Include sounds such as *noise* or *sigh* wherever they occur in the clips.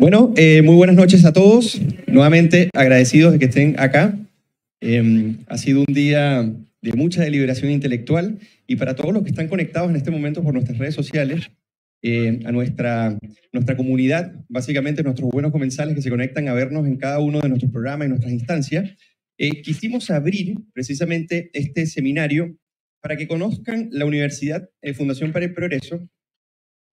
Bueno, eh, muy buenas noches a todos. Nuevamente agradecidos de que estén acá. Eh, ha sido un día de mucha deliberación intelectual y para todos los que están conectados en este momento por nuestras redes sociales, eh, a nuestra, nuestra comunidad, básicamente nuestros buenos comensales que se conectan a vernos en cada uno de nuestros programas y nuestras instancias, eh, quisimos abrir precisamente este seminario para que conozcan la Universidad eh, Fundación para el Progreso,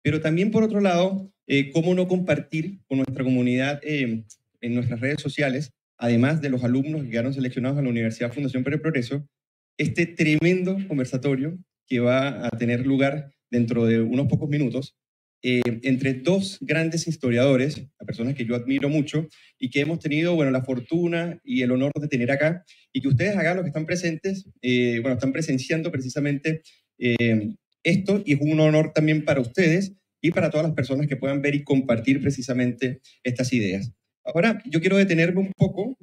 pero también por otro lado, cómo no compartir con nuestra comunidad en nuestras redes sociales, además de los alumnos que quedaron seleccionados a la Universidad Fundación para el Progreso, este tremendo conversatorio que va a tener lugar dentro de unos pocos minutos eh, entre dos grandes historiadores, a personas que yo admiro mucho y que hemos tenido, bueno, la fortuna y el honor de tener acá y que ustedes acá, los que están presentes, eh, bueno, están presenciando precisamente eh, esto y es un honor también para ustedes y para todas las personas que puedan ver y compartir precisamente estas ideas. Ahora, yo quiero detenerme un poco,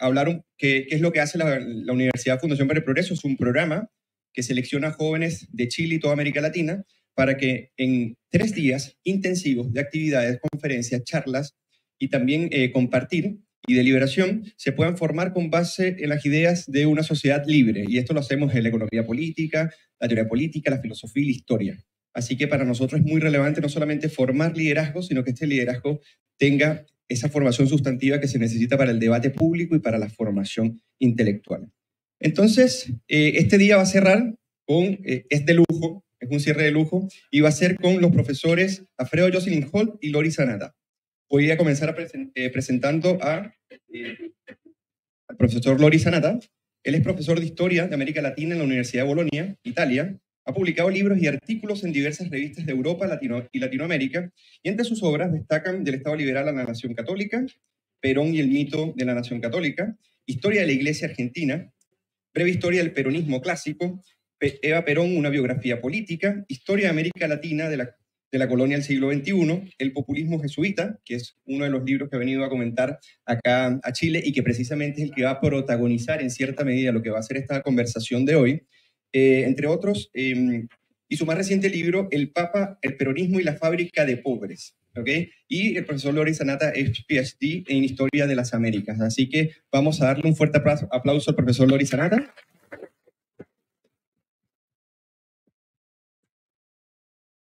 hablar un, qué, qué, es lo que hace la, la Universidad Fundación para el Progreso. Es un programa que selecciona jóvenes de Chile y toda América Latina para que en tres días intensivos de actividades, conferencias, charlas y también eh, compartir y deliberación se puedan formar con base en las ideas de una sociedad libre. Y esto lo hacemos en la economía política, la teoría política, la filosofía y la historia. Así que para nosotros es muy relevante no solamente formar liderazgo, sino que este liderazgo tenga esa formación sustantiva que se necesita para el debate público y para la formación intelectual. Entonces, eh, este día va a cerrar con, eh, es de lujo, es un cierre de lujo, y va a ser con los profesores Alfredo Jocelyn Holt y Lori Sanata. Voy a comenzar eh, presentando a, al profesor Lori Sanata. Él es profesor de Historia de América Latina en la Universidad de Bolonia, Italia. Ha publicado libros y artículos en diversas revistas de Europa Latino y Latinoamérica, y entre sus obras destacan Del Estado Liberal a la Nación Católica, Perón y el mito de la Nación Católica, Historia de la Iglesia Argentina, Breve Historia del Peronismo Clásico, Eva Perón, una biografía política, Historia de América Latina de la, de la colonia del siglo XXI, El populismo jesuita, que es uno de los libros que ha venido a comentar acá a Chile y que precisamente es el que va a protagonizar en cierta medida lo que va a ser esta conversación de hoy, eh, entre otros, em, y su más reciente libro, El Papa, el Peronismo y la Fábrica de Pobres. ¿okay? Y el profesor Loris Sanata es PhD en Historia de las Américas. Así que vamos a darle un fuerte aplauso al profesor Loris Sanata.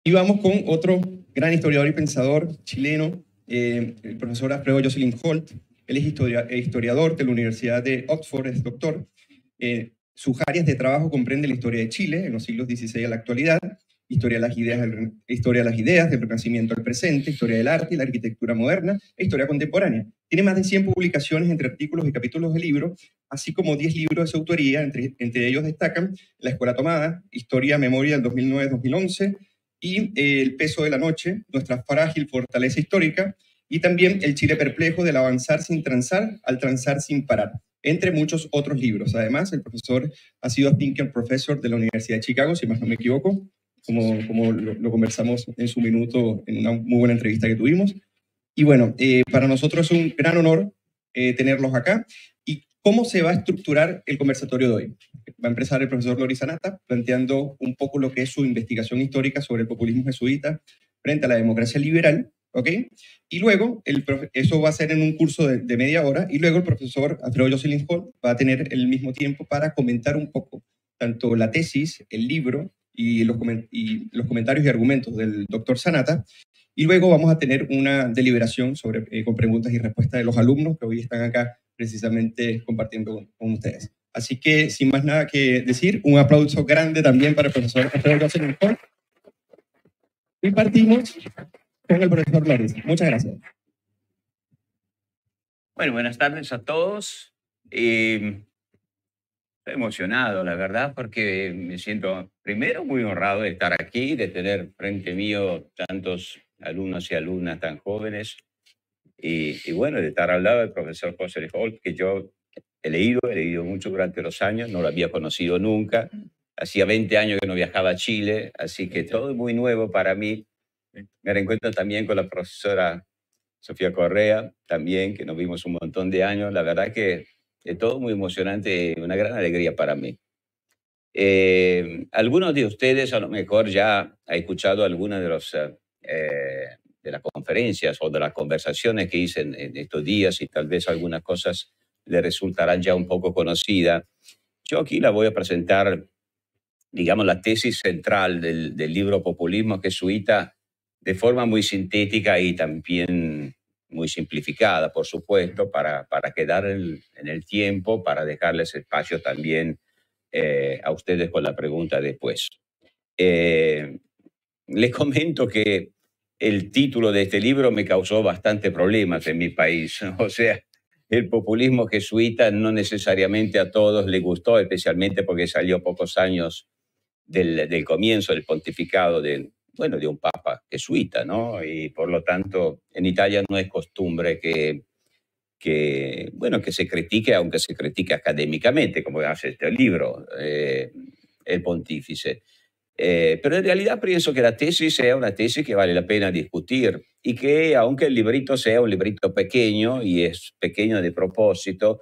Y vamos con otro gran historiador y pensador chileno, eh, el profesor Alfredo Jocelyn Holt. Él es historiador de la Universidad de Oxford, es doctor. Eh, sus áreas de trabajo comprenden la historia de Chile en los siglos XVI a la actualidad, historia de las ideas historia de las ideas del Renacimiento al presente, historia del arte y la arquitectura moderna e historia contemporánea. Tiene más de 100 publicaciones entre artículos y capítulos de libros, así como 10 libros de su autoría, entre, entre ellos destacan La Escuela Tomada, Historia, Memoria del 2009-2011, y eh, El peso de la noche, nuestra frágil fortaleza histórica, y también El Chile perplejo del avanzar sin transar al transar sin parar, entre muchos otros libros. Además, el profesor ha sido Thinker Professor de la Universidad de Chicago, si más no me equivoco, como, como lo, conversamos en su minuto en una muy buena entrevista que tuvimos. Y bueno, eh, para nosotros es un gran honor eh, tenerlos acá. ¿Y cómo se va a estructurar el conversatorio de hoy? Va a empezar el profesor Loris Anata planteando un poco lo que es su investigación histórica sobre el populismo jesuita frente a la democracia liberal, ¿ok? Y luego, eso va a ser en un curso de, media hora, y luego el profesor Alfredo Jocelyn Hall va a tener el mismo tiempo para comentar un poco tanto la tesis, el libro y los, y los comentarios y argumentos del doctor Sanata. Y luego vamos a tener una deliberación sobre, eh, con preguntas y respuestas de los alumnos que hoy están acá precisamente compartiendo con, ustedes. Así que, sin más nada que decir, un aplauso grande también para el profesor Alfredo Y partimos con el profesor Loris. Muchas gracias. Bueno, buenas tardes a todos. Eh, Estoy emocionado, la verdad, porque me siento primero muy honrado de estar aquí, de tener frente mío tantos alumnos y alumnas tan jóvenes y, bueno, de estar al lado del profesor José Holt, que yo he leído, he leído mucho durante los años, no lo había conocido nunca. Hacía 20 años que no viajaba a Chile, así que todo es muy nuevo para mí. Me reencuentro también con la profesora Sofía Correa, también, que nos vimos un montón de años. La verdad que es todo muy emocionante, una gran alegría para mí. Eh, algunos de ustedes a lo mejor ya ha escuchado algunas de, los, eh, de las conferencias o de las conversaciones que hice en, estos días y tal vez algunas cosas le resultarán ya un poco conocidas. Yo aquí la voy a presentar, digamos, la tesis central del, del libro Populismo Jesuita de forma muy sintética y también muy simplificada, por supuesto, para, para quedar en, en el tiempo, para dejarles espacio también eh, a ustedes con la pregunta después. Eh, les comento que el título de este libro me causó bastante problemas en mi país. *laughs* O sea, el populismo jesuita no necesariamente a todos les gustó, especialmente porque salió pocos años del, comienzo del pontificado de, bueno, de un papa jesuita, ¿no? Y por lo tanto, en Italia no es costumbre que que, bueno, que se critique, aunque se critique académicamente, como hace este libro, eh, el pontífice. Eh, pero en realidad pienso que la tesis sea una tesis que vale la pena discutir y que aunque el librito sea un librito pequeño y es pequeño de propósito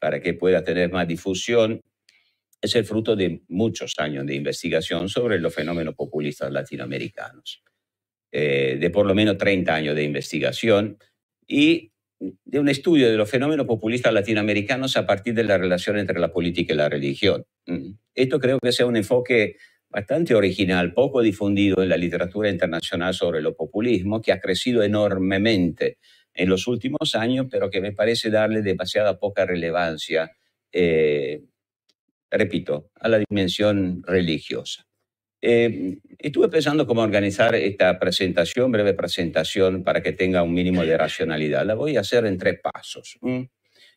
para que pueda tener más difusión, es el fruto de muchos años de investigación sobre los fenómenos populistas latinoamericanos, eh, de por lo menos 30 años de investigación y de un estudio de los fenómenos populistas latinoamericanos a partir de la relación entre la política y la religión. Mm. Esto creo que sea un enfoque bastante original, poco difundido en la literatura internacional sobre lo populismo, que ha crecido enormemente en los últimos años, pero que me parece darle demasiada poca relevancia, eh, repito, a la dimensión religiosa. Eh, estuve pensando cómo organizar esta presentación, breve presentación, para que tenga un mínimo de racionalidad. La voy a hacer en tres pasos.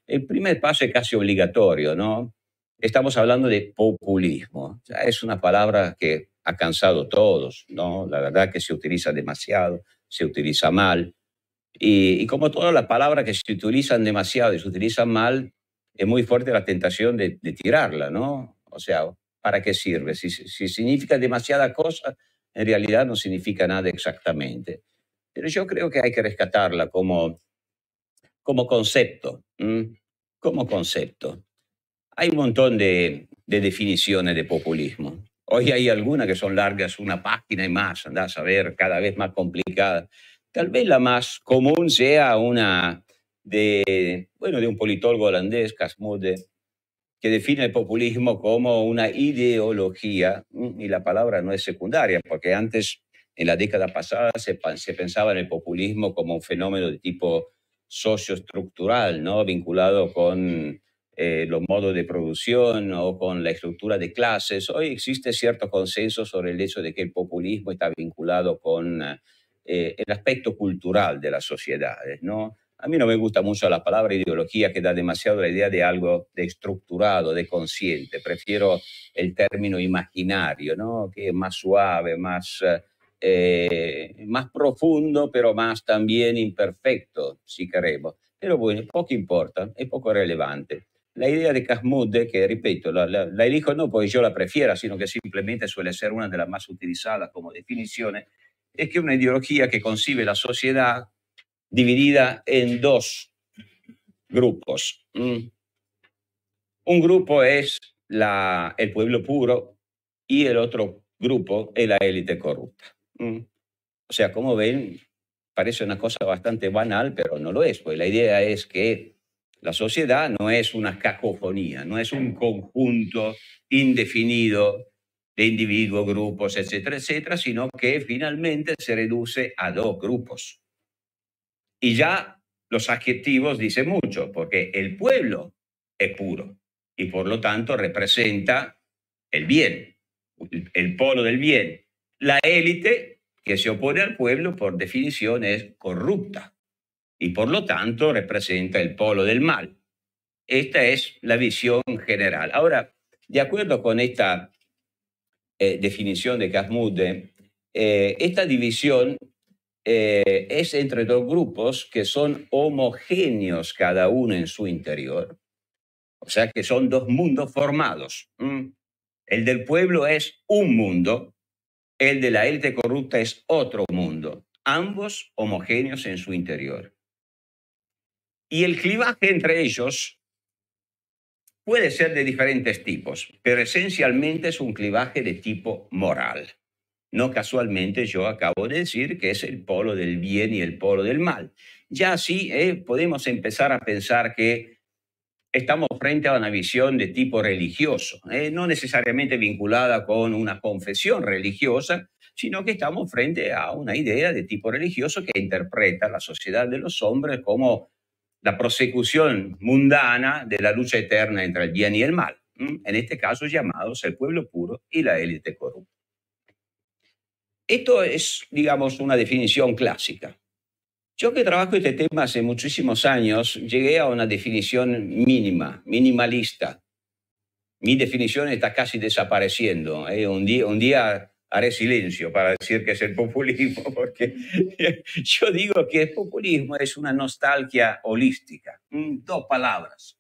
El primer paso es casi obligatorio, ¿no? Estamos hablando de populismo. es una palabra que ha cansado a todos, ¿no? La verdad que se utiliza demasiado, se utiliza mal. Y, y como todas las palabras que se utilizan demasiado y se utilizan mal, es muy fuerte la tentación de, de tirarla, ¿no? O sea, ¿para qué sirve? Si, si, significa demasiada cosa, en realidad no significa nada exactamente. Pero yo creo que hay que rescatarla como, como concepto, como concepto. Hay un montón de, de, definiciones de populismo. Hoy hay algunas que son largas, una página y más, andás a ver, cada vez más complicadas. Tal vez la más común sea una de, bueno, de un politólogo holandés, Casmude, que define el populismo como una ideología, y la palabra no es secundaria, porque antes, en la década pasada, se, se pensaba en el populismo como un fenómeno de tipo socioestructural, ¿no? vinculado con eh, los modos de producción o con la estructura de clases. Hoy existe cierto consenso sobre el hecho de que el populismo está vinculado con eh, el aspecto cultural de las sociedades, ¿no? A mí no me gusta mucho la palabra ideología que da demasiado la idea de algo de estructurado, de consciente. Prefiero el término imaginario, ¿no? que es más suave, más, eh, más profundo, pero más también imperfecto, si queremos. Pero bueno, poco importa, es poco relevante. La idea de Casmude, que repito, la, la, la, elijo no porque yo la prefiera, sino que simplemente suele ser una de las más utilizadas como definiciones, es que una ideología que concibe la sociedad dividida en dos grupos. Mm. Un grupo es la, el pueblo puro y el otro grupo es la élite corrupta. Mm. O sea, como ven, parece una cosa bastante banal, pero no lo es, pues la idea es que la sociedad no es una cacofonía, no es un conjunto indefinido de individuos, grupos, etcétera, etcétera, sino que finalmente se reduce a dos grupos. Y ya los adjetivos dicen mucho, porque el pueblo es puro y por lo tanto representa el bien, el polo del bien. La élite que se opone al pueblo por definición es corrupta y por lo tanto representa el polo del mal. Esta es la visión general. Ahora, de acuerdo con esta eh, definición de Casmude, eh, esta división eh, es entre dos grupos que son homogéneos cada uno en su interior. O sea que son dos mundos formados. El del pueblo es un mundo, el de la élite corrupta es otro mundo, ambos homogéneos en su interior. Y el clivaje entre ellos puede ser de diferentes tipos, pero esencialmente es un clivaje de tipo moral. No casualmente yo acabo de decir que es el polo del bien y el polo del mal. Ya así eh, podemos empezar a pensar que estamos frente a una visión de tipo religioso, eh, no necesariamente vinculada con una confesión religiosa, sino que estamos frente a una idea de tipo religioso que interpreta la sociedad de los hombres como la prosecución mundana de la lucha eterna entre el bien y el mal, en este caso llamados el pueblo puro y la élite corrupta. Esto es, digamos, una definición clásica. Yo que trabajo este tema hace muchísimos años, llegué a una definición mínima, minimalista. Mi definición está casi desapareciendo. ¿eh? Un, día, un día haré silencio para decir que es el populismo, *laughs* porque yo digo que el populismo es una nostalgia holística, dos palabras.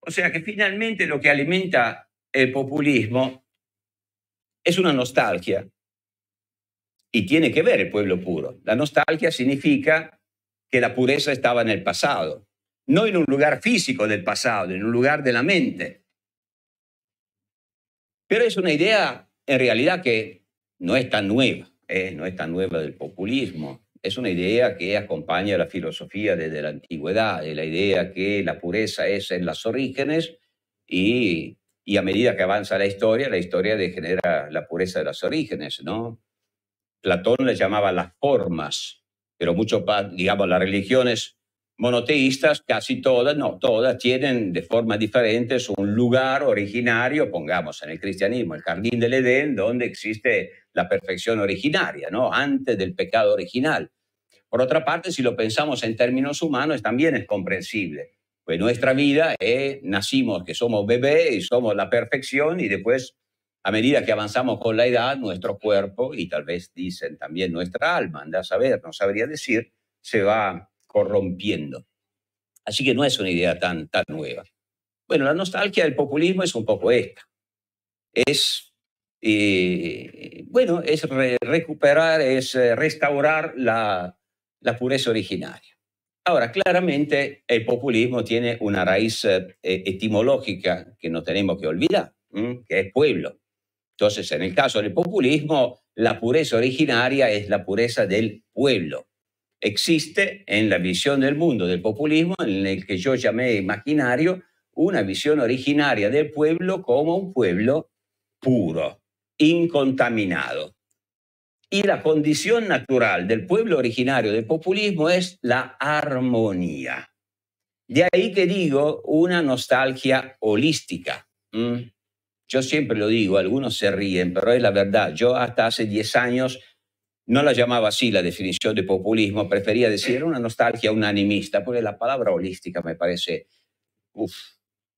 O sea que finalmente lo que alimenta el populismo es una nostalgia y tiene que ver el pueblo puro. La nostalgia significa que la pureza estaba en el pasado, no en un lugar físico del pasado, en un lugar de la mente. Pero es una idea en realidad que no es tan nueva, ¿eh? no es tan nueva del populismo. Es una idea que acompaña la filosofía desde la antigüedad, de la idea que la pureza es en los orígenes y, y a medida que avanza la historia, la historia degenera la pureza de los orígenes, ¿no? Platón le llamaba las formas, pero mucho, digamos, las religiones monoteístas, casi todas, no, todas tienen de formas diferentes un lugar originario, pongamos en el cristianismo, el jardín del Edén, donde existe la perfección originaria, ¿no? Antes del pecado original. Por otra parte, si lo pensamos en términos humanos, también es comprensible. Pues nuestra vida, es, nacimos que somos bebés y somos la perfección y después, a medida que avanzamos con la edad, nuestro cuerpo y tal vez dicen también nuestra alma, anda a saber, no sabría decir, se va corrompiendo. Así que no es una idea tan, tan nueva. Bueno, la nostalgia del populismo es un poco esta. Es, eh, bueno, es recuperar, es eh, restaurar la, la, pureza originaria. Ahora, claramente el populismo tiene una raíz eh, etimológica que no tenemos que olvidar, que es pueblo. Entonces, en el caso del populismo, la pureza originaria es la pureza del pueblo existe en la visión del mundo del populismo, en el que yo llamé imaginario, una visión originaria del pueblo como un pueblo puro, incontaminado. Y la condición natural del pueblo originario del populismo es la armonía. De ahí que digo una nostalgia holística. Yo siempre lo digo, algunos se ríen, pero es la verdad. Yo hasta hace 10 años no la llamaba así la definición de populismo, prefería decir una nostalgia unanimista, porque la palabra holística me parece, uff,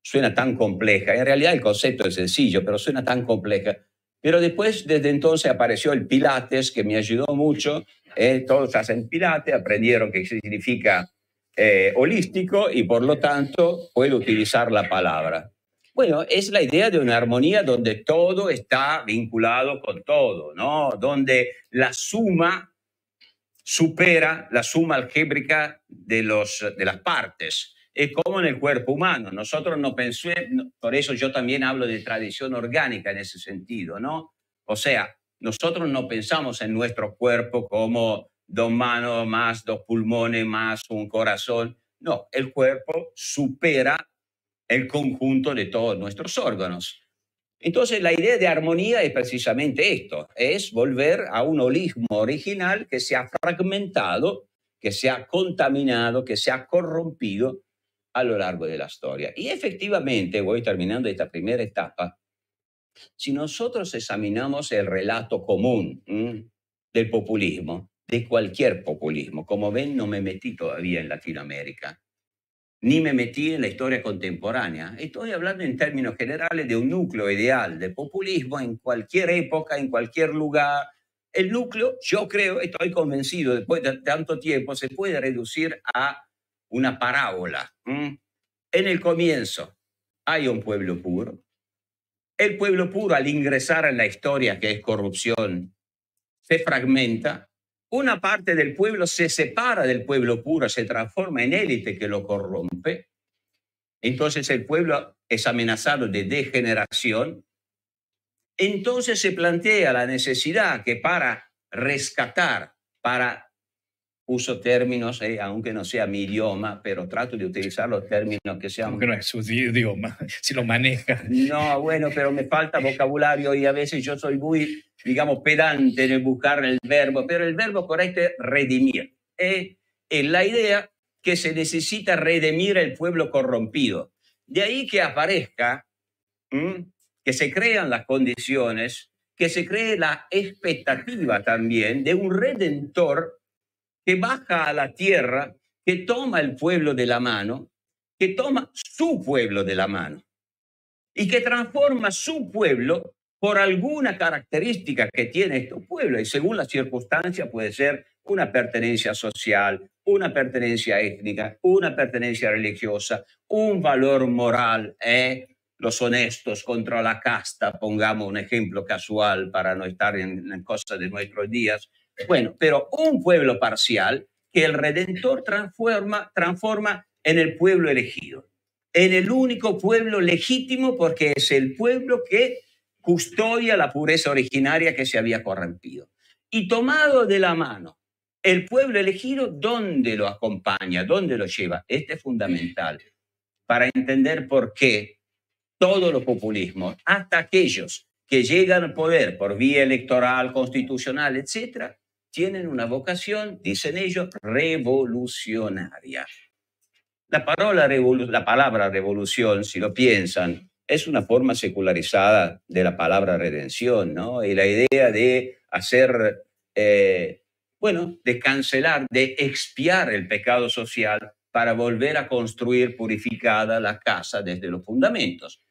suena tan compleja. En realidad el concepto es sencillo, pero suena tan compleja. Pero después, desde entonces, apareció el Pilates, que me ayudó mucho. Eh, todos hacen Pilates, aprendieron qué significa eh, holístico y por lo tanto puedo utilizar la palabra. Bueno, es la idea de una armonía donde todo está vinculado con todo, ¿no? Donde la suma supera la suma algébrica de, los, de las partes. Es como en el cuerpo humano. Nosotros no pensemos, por eso yo también hablo de tradición orgánica en ese sentido, ¿no? O sea, nosotros no pensamos en nuestro cuerpo como dos manos más dos pulmones más un corazón. No, el cuerpo supera el conjunto de todos nuestros órganos. Entonces, la idea de armonía es precisamente esto, es volver a un holismo original que se ha fragmentado, que se ha contaminado, que se ha corrompido a lo largo de la historia. Y efectivamente, voy terminando esta primera etapa, si nosotros examinamos el relato común del populismo, de cualquier populismo, como ven, no me metí todavía en Latinoamérica, ni me metí en la historia contemporánea. Estoy hablando en términos generales de un núcleo ideal de populismo en cualquier época, en cualquier lugar. El núcleo, yo creo, estoy convencido, después de tanto tiempo, se puede reducir a una parábola. En el comienzo hay un pueblo puro. El pueblo puro, al ingresar en la historia que es corrupción, se fragmenta una parte del pueblo se separa del pueblo puro, se transforma en élite que lo corrompe. entonces el pueblo es amenazado de degeneración, entonces se plantea la necesidad que para rescatar, para uso términos, eh, aunque no sea mi idioma, pero trato de utilizar los términos que sean... Aunque no es su idioma, *laughs* si lo maneja. No, bueno, pero me falta vocabulario y a veces yo soy muy, digamos, pedante en buscar el verbo, pero el verbo correcto es redimir. Eh, es la idea que se necesita redimir el pueblo corrompido. De ahí que aparezca, que se crean las condiciones, que se cree la expectativa también de un redentor que baja a la tierra, que toma el pueblo de la mano, que toma su pueblo de la mano y que transforma su pueblo por alguna característica que tiene este pueblo y según la circunstancia puede ser una pertenencia social, una pertenencia étnica, una pertenencia religiosa, un valor moral, ¿eh? los honestos contra la casta, pongamos un ejemplo casual para no estar en, en cosas de nuestros días, bueno, pero un pueblo parcial que el Redentor transforma, transforma en el pueblo elegido, en el único pueblo legítimo porque es el pueblo que custodia la pureza originaria que se había corrompido. Y tomado de la mano, el pueblo elegido, ¿dónde lo acompaña? ¿Dónde lo lleva? Este es fundamental para entender por qué todos los populismos, hasta aquellos que llegan al poder por vía electoral, constitucional, etcétera, tienen una vocación, dicen ellos, revolucionaria. La, palabra la palabra revolución, si lo piensan, es una forma secularizada de la palabra redención, ¿no? Y la idea de hacer, eh, bueno, de cancelar, de expiar el pecado social para volver a construir purificada la casa desde los fundamentos.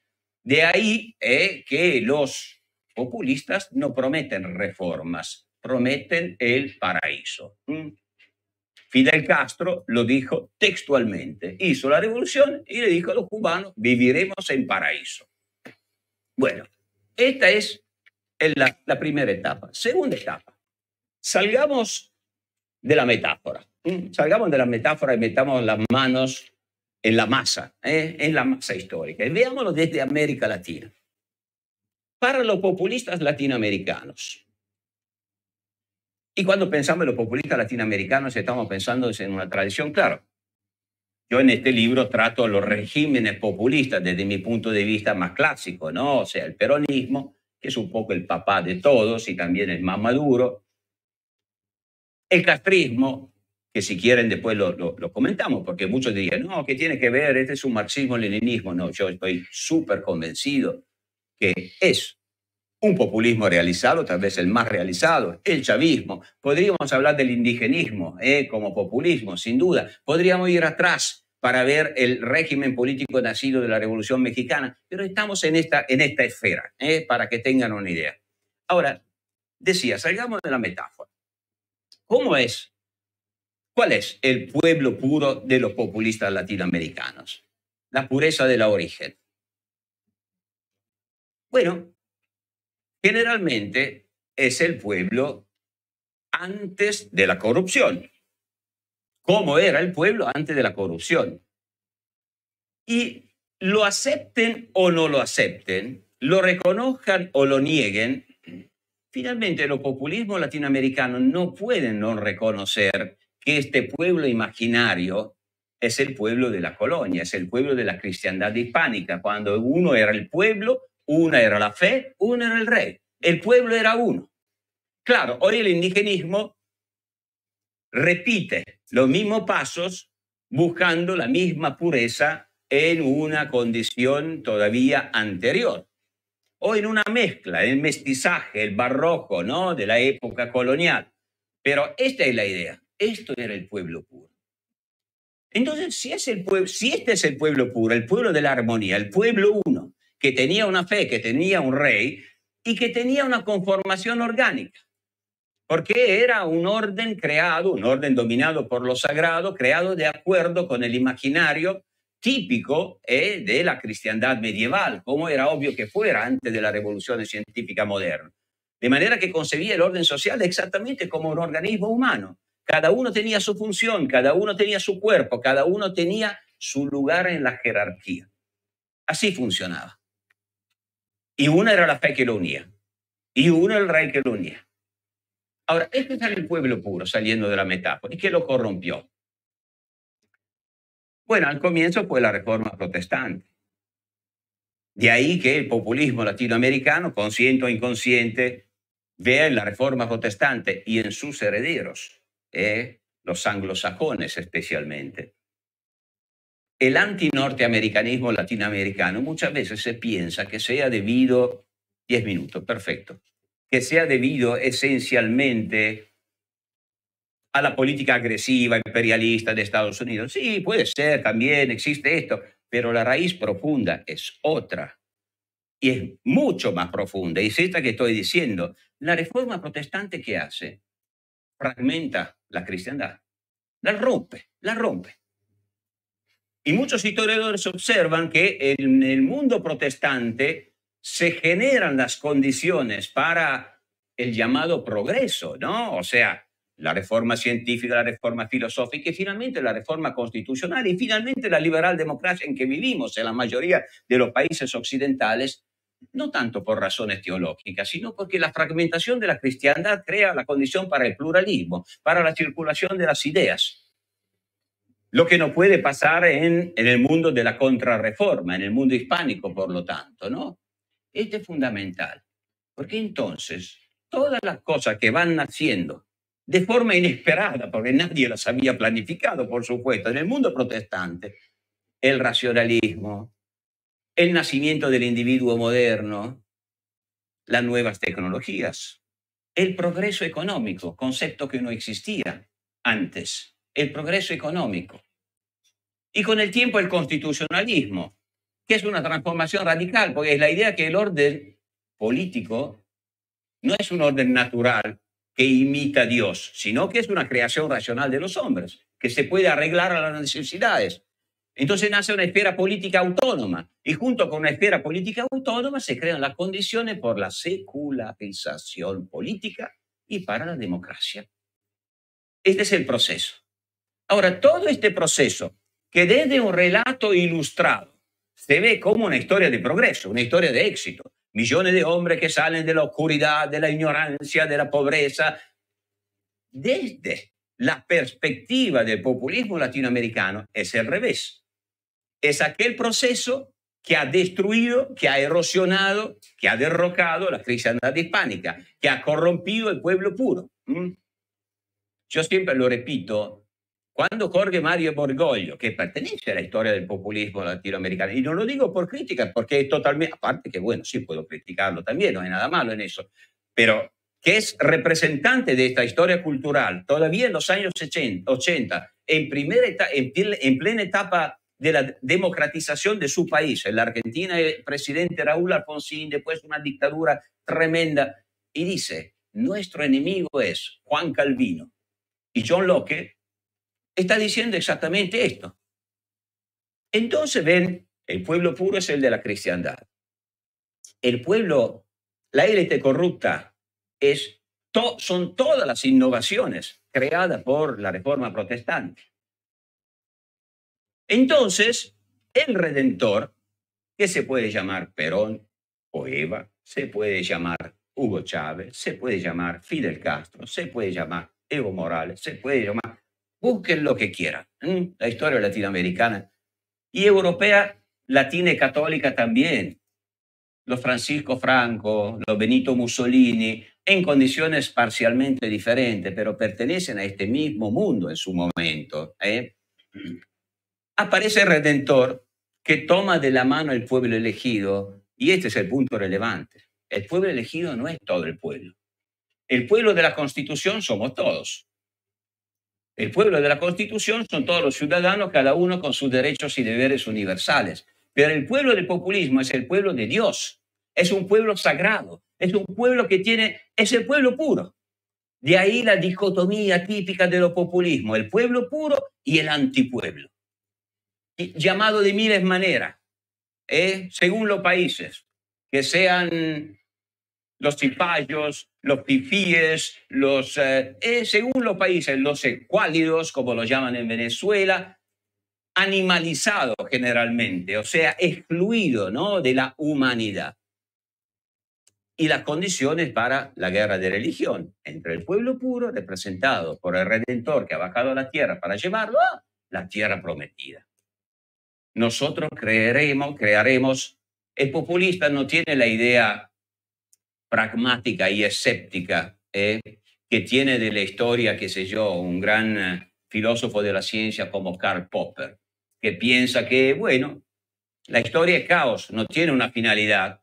De ahí eh, que los populistas no prometen reformas, prometen el paraíso. ¿Mm? Fidel Castro lo dijo textualmente, hizo la revolución y le dijo a los cubanos, viviremos en paraíso. Bueno, esta es la, primera etapa. Segunda etapa, salgamos de la metáfora. ¿Mm? Salgamos de la metáfora y metamos las manos en la masa, ¿eh? en la masa histórica. Y veámoslo desde América Latina. Para los populistas latinoamericanos, y cuando pensamos en los populistas latinoamericanos, estamos pensando en una tradición, claro. Yo en este libro trato los regímenes populistas desde mi punto de vista más clásico, ¿no? O sea, el peronismo, que es un poco el papá de todos y también el más maduro. El castrismo, que si quieren después lo, lo, comentamos, porque muchos dirían, no, ¿qué tiene que ver? Este es un marxismo-leninismo. No, yo estoy súper convencido que es un populismo realizado, tal vez el más realizado, el chavismo. Podríamos hablar del indigenismo eh, como populismo, sin duda. Podríamos ir atrás para ver el régimen político nacido de la Revolución Mexicana, pero estamos en esta, en esta esfera, eh, para que tengan una idea. Ahora, decía, salgamos de la metáfora. ¿Cómo es? ¿Cuál es el pueblo puro de los populistas latinoamericanos? La pureza de la origen. Bueno, generalmente es el pueblo antes de la corrupción. ¿Cómo era el pueblo antes de la corrupción? Y lo acepten o no lo acepten, lo reconozcan o lo nieguen, finalmente los populismos latinoamericanos no pueden no reconocer que este pueblo imaginario es el pueblo de la colonia, es el pueblo de la cristiandad hispánica, cuando uno era el pueblo una era la fe, uno era el rey. El pueblo era uno. Claro, hoy el indigenismo repite los mismos pasos buscando la misma pureza en una condición todavía anterior. O en una mezcla, el mestizaje, el barroco, ¿no? De la época colonial. Pero esta es la idea. Esto era el pueblo puro. Entonces, si, si este es el pueblo puro, el pueblo de la armonía, el pueblo uno, que tenía una fe, que tenía un rey y que tenía una conformación orgánica, porque era un orden creado, un orden dominado por lo sagrado, creado de acuerdo con el imaginario típico eh, de la cristiandad medieval, como era obvio que fuera antes de la revolución científica moderna. De manera que concebía el orden social exactamente como un organismo humano. Cada uno tenía su función, cada uno tenía su cuerpo, cada uno tenía su lugar en la jerarquía. Así funcionaba. Y una era la fe que lo unía. Y uno el rey que lo unía. Ahora, este es el pueblo puro, saliendo de la metáfora, y que lo corrompió. Bueno, al comienzo fue la reforma protestante. De ahí que el populismo latinoamericano, consciente o inconsciente, vea en la reforma protestante y en sus herederos, eh, los anglosajones especialmente, el antinorteamericanismo latinoamericano muchas veces se piensa que sea debido, 10 minutos, perfecto, que sea debido esencialmente a la política agresiva, imperialista de Estados Unidos. Sí, puede ser, también existe esto, pero la raíz profunda es otra y es mucho más profunda. Y es esta que estoy diciendo. La reforma protestante, ¿qué hace? Fragmenta la cristiandad, la rompe, la rompe. Y muchos historiadores observan que en el mundo protestante se generan las condiciones para el llamado progreso, ¿no? O sea, la reforma científica, la reforma filosófica y finalmente la reforma constitucional y finalmente la liberal democracia en que vivimos en la mayoría de los países occidentales, no tanto por razones teológicas, sino porque la fragmentación de la cristiandad crea la condición para el pluralismo, para la circulación de las ideas. Lo que no puede pasar en, en el mundo de la contrarreforma, en el mundo hispánico, por lo tanto, ¿no? Este es fundamental, porque entonces todas las cosas que van naciendo de forma inesperada, porque nadie las había planificado, por supuesto, en el mundo protestante, el racionalismo, el nacimiento del individuo moderno, las nuevas tecnologías, el progreso económico, concepto que no existía antes el progreso económico. Y con el tiempo el constitucionalismo, que es una transformación radical, porque es la idea que el orden político no es un orden natural que imita a Dios, sino que es una creación racional de los hombres, que se puede arreglar a las necesidades. Entonces nace una esfera política autónoma y junto con una esfera política autónoma se crean las condiciones por la secularización política y para la democracia. Este es el proceso. Ahora, todo este proceso, que desde un relato ilustrado se ve como una historia de progreso, una historia de éxito, millones de hombres que salen de la oscuridad, de la ignorancia, de la pobreza, desde la perspectiva del populismo latinoamericano es el revés. Es aquel proceso que ha destruido, que ha erosionado, que ha derrocado la cristiandad hispánica, que ha corrompido el pueblo puro. Yo siempre lo repito, cuando Jorge Mario Borgoglio, que pertenece a la historia del populismo latinoamericano, y no lo digo por crítica, porque es totalmente, aparte que bueno, sí puedo criticarlo también, no hay nada malo en eso, pero que es representante de esta historia cultural, todavía en los años 80, en, primera en, en plena etapa de la democratización de su país. En la Argentina, el presidente Raúl Alfonsín, después una dictadura tremenda, y dice, nuestro enemigo es Juan Calvino. Y John Locke está diciendo exactamente esto. Entonces ven, el pueblo puro es el de la cristiandad. El pueblo, la élite corrupta, es son todas las innovaciones creadas por la reforma protestante. Entonces, el redentor, que se puede llamar Perón o Eva, se puede llamar Hugo Chávez, se puede llamar Fidel Castro, se puede llamar Evo Morales, se puede llamar busquen lo que quieran. La historia latinoamericana y europea, latina y católica también. Los Francisco Franco, los Benito Mussolini, en condiciones parcialmente diferentes, pero pertenecen a este mismo mundo en su momento. ¿eh? Aparece el Redentor que toma de la mano el pueblo elegido, y este es el punto relevante. El pueblo elegido no es todo el pueblo. El pueblo de la Constitución somos todos. El pueblo de la Constitución son todos los ciudadanos, cada uno con sus derechos y deberes universales. Pero el pueblo del populismo es el pueblo de Dios. Es un pueblo sagrado. Es un pueblo que tiene, es el pueblo puro. De ahí la dicotomía típica de lo populismo, el pueblo puro y el antipueblo. llamado de miles maneras, ¿eh? según los países, que sean los cipayos, los pifíes, los, eh, eh, según los países, los ecuálidos, como los llaman en Venezuela, animalizado generalmente, o sea, excluido ¿no? de la humanidad. Y las condiciones para la guerra de religión entre el pueblo puro, representado por el Redentor que ha bajado a la tierra para llevarlo a la tierra prometida. Nosotros creeremos, crearemos, el populista no tiene la idea pragmática y escéptica ¿eh? que tiene de la historia, qué sé yo, un gran eh, filósofo de la ciencia como Karl Popper que piensa que, bueno, la historia es caos, no tiene una finalidad.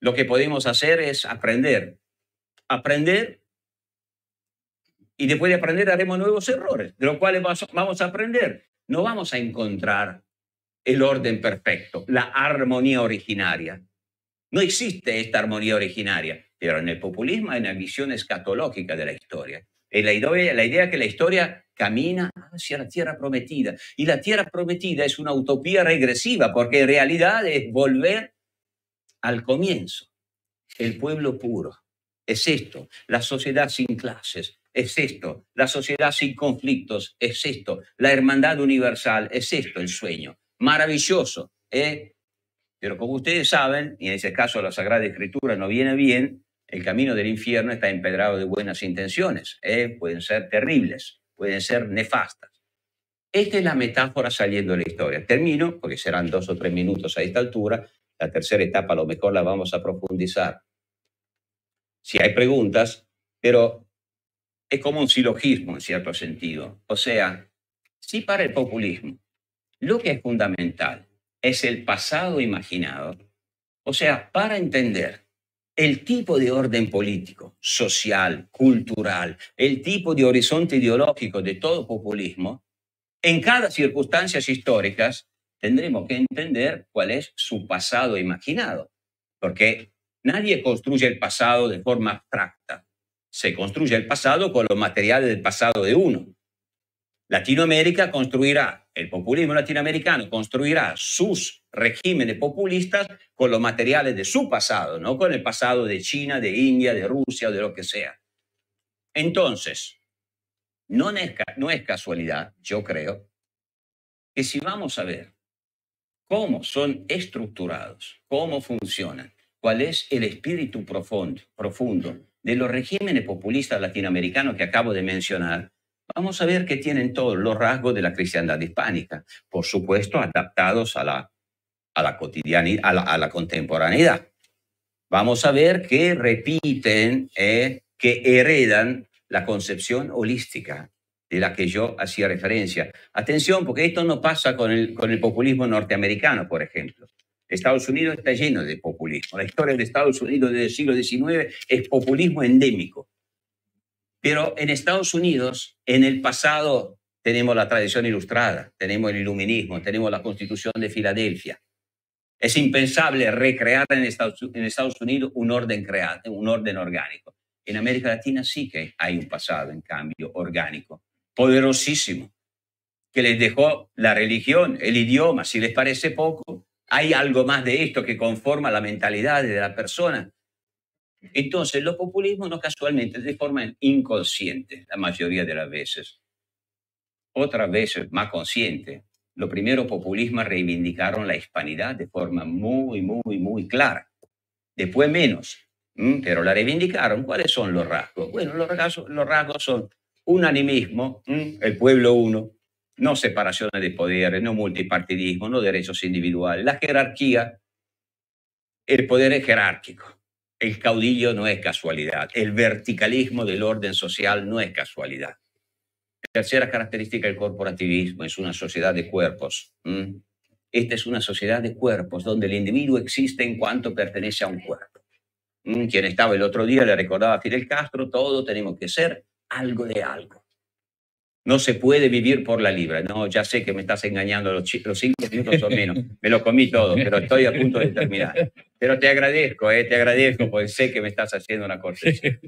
Lo que podemos hacer es aprender. Aprender y después de aprender haremos nuevos errores, de los cuales vamos a aprender. No vamos a encontrar el orden perfecto, la armonía originaria. No existe esta armonía originaria, pero en el populismo hay una visión escatológica de la historia. Es la idea, la idea que la historia camina hacia la tierra prometida. Y la tierra prometida es una utopía regresiva, porque en realidad es volver al comienzo. El pueblo puro. Es esto, la sociedad sin clases. Es esto, la sociedad sin conflictos. Es esto, la hermandad universal. Es esto el sueño. Maravilloso. ¿eh? Pero como ustedes saben, y en ese caso la Sagrada Escritura no viene bien, el camino del infierno está empedrado de buenas intenciones. ¿eh? Pueden ser terribles pueden ser nefastas. Esta es la metáfora saliendo de la historia. Termino, porque serán dos o tres minutos a esta altura. La tercera etapa a lo mejor la vamos a profundizar. Si hay preguntas, pero es como un silogismo en cierto sentido. O sea, si para el populismo lo que es fundamental es el pasado imaginado, o sea, para entender el tipo de orden político, social, cultural, el tipo de horizonte ideológico de todo populismo, en cada circunstancia históricas tendremos que entender cuál es su pasado imaginado, porque nadie construye el pasado de forma abstracta, se construye el pasado con los materiales del pasado de uno. Latinoamérica construirá, el populismo latinoamericano construirá sus regímenes populistas con los materiales de su pasado, no con el pasado de China, de India, de Rusia de lo que sea. Entonces, no es, no es casualidad, yo creo, que si vamos a ver cómo son estructurados, cómo funcionan, cuál es el espíritu profundo, profundo de los regímenes populistas latinoamericanos que acabo de mencionar, vamos a ver que tienen todos los rasgos de la cristiandad hispánica, por supuesto adaptados a la, a la cotidianidad, a la, contemporaneidad. Vamos a ver que repiten, eh, que heredan la concepción holística de la que yo hacía referencia. Atención, porque esto no pasa con el, con el populismo norteamericano, por ejemplo. Estados Unidos está lleno de populismo. La historia de Estados Unidos desde el siglo XIX es populismo endémico. Pero en Estados Unidos, en el pasado, tenemos la tradición ilustrada, tenemos el iluminismo, tenemos la constitución de Filadelfia. Es impensable recrear en Estados, Unidos un orden, creado, un orden orgánico. En América Latina sí que hay un pasado, en cambio, orgánico, poderosísimo, que les dejó la religión, el idioma, si les parece poco, hay algo más de esto que conforma la mentalidad de la persona entonces, los populismos no casualmente, de forma inconsciente, la mayoría de las veces. Otras veces más consciente. Los primeros populismos reivindicaron la hispanidad de forma muy, muy, muy clara. Después menos, pero la reivindicaron. ¿Cuáles son los rasgos? Bueno, los rasgos, los rasgos son un animismo, el pueblo uno, no separaciones de poderes, no multipartidismo, no derechos individuales, la jerarquía, el poder jerárquico el caudillo no es casualidad. El verticalismo del orden social no es casualidad. Tercera característica del corporativismo es una sociedad de cuerpos. Esta es una sociedad de cuerpos donde el individuo existe en cuanto pertenece a un cuerpo. Quien estaba el otro día le recordaba a Fidel Castro, todos tenemos que ser algo de algo. No se puede vivir por la libra. No, ya sé que me estás engañando los, los cinco minutos o menos. Me lo comí todo, pero estoy a punto de terminar. Pero te agradezco, eh, te agradezco, porque sé que me estás haciendo una cortesía.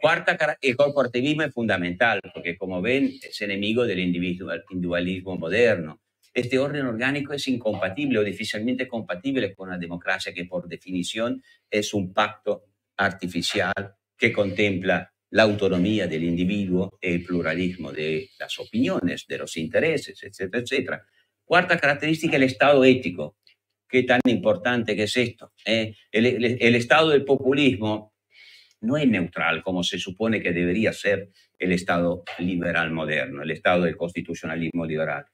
Cuarta, el corporativismo es fundamental, porque como ven, es enemigo del individualismo moderno. Este orden orgánico es incompatible o difícilmente compatible con la democracia, que por definición es un pacto artificial que contempla la autonomía del individuo, el pluralismo de las opiniones, de los intereses, etcétera, etcétera. Cuarta característica, el Estado ético. Qué tan importante que es esto. ¿eh? El, el- el Estado del populismo no es neutral como se supone que debería ser el Estado liberal moderno, el Estado del constitucionalismo liberal.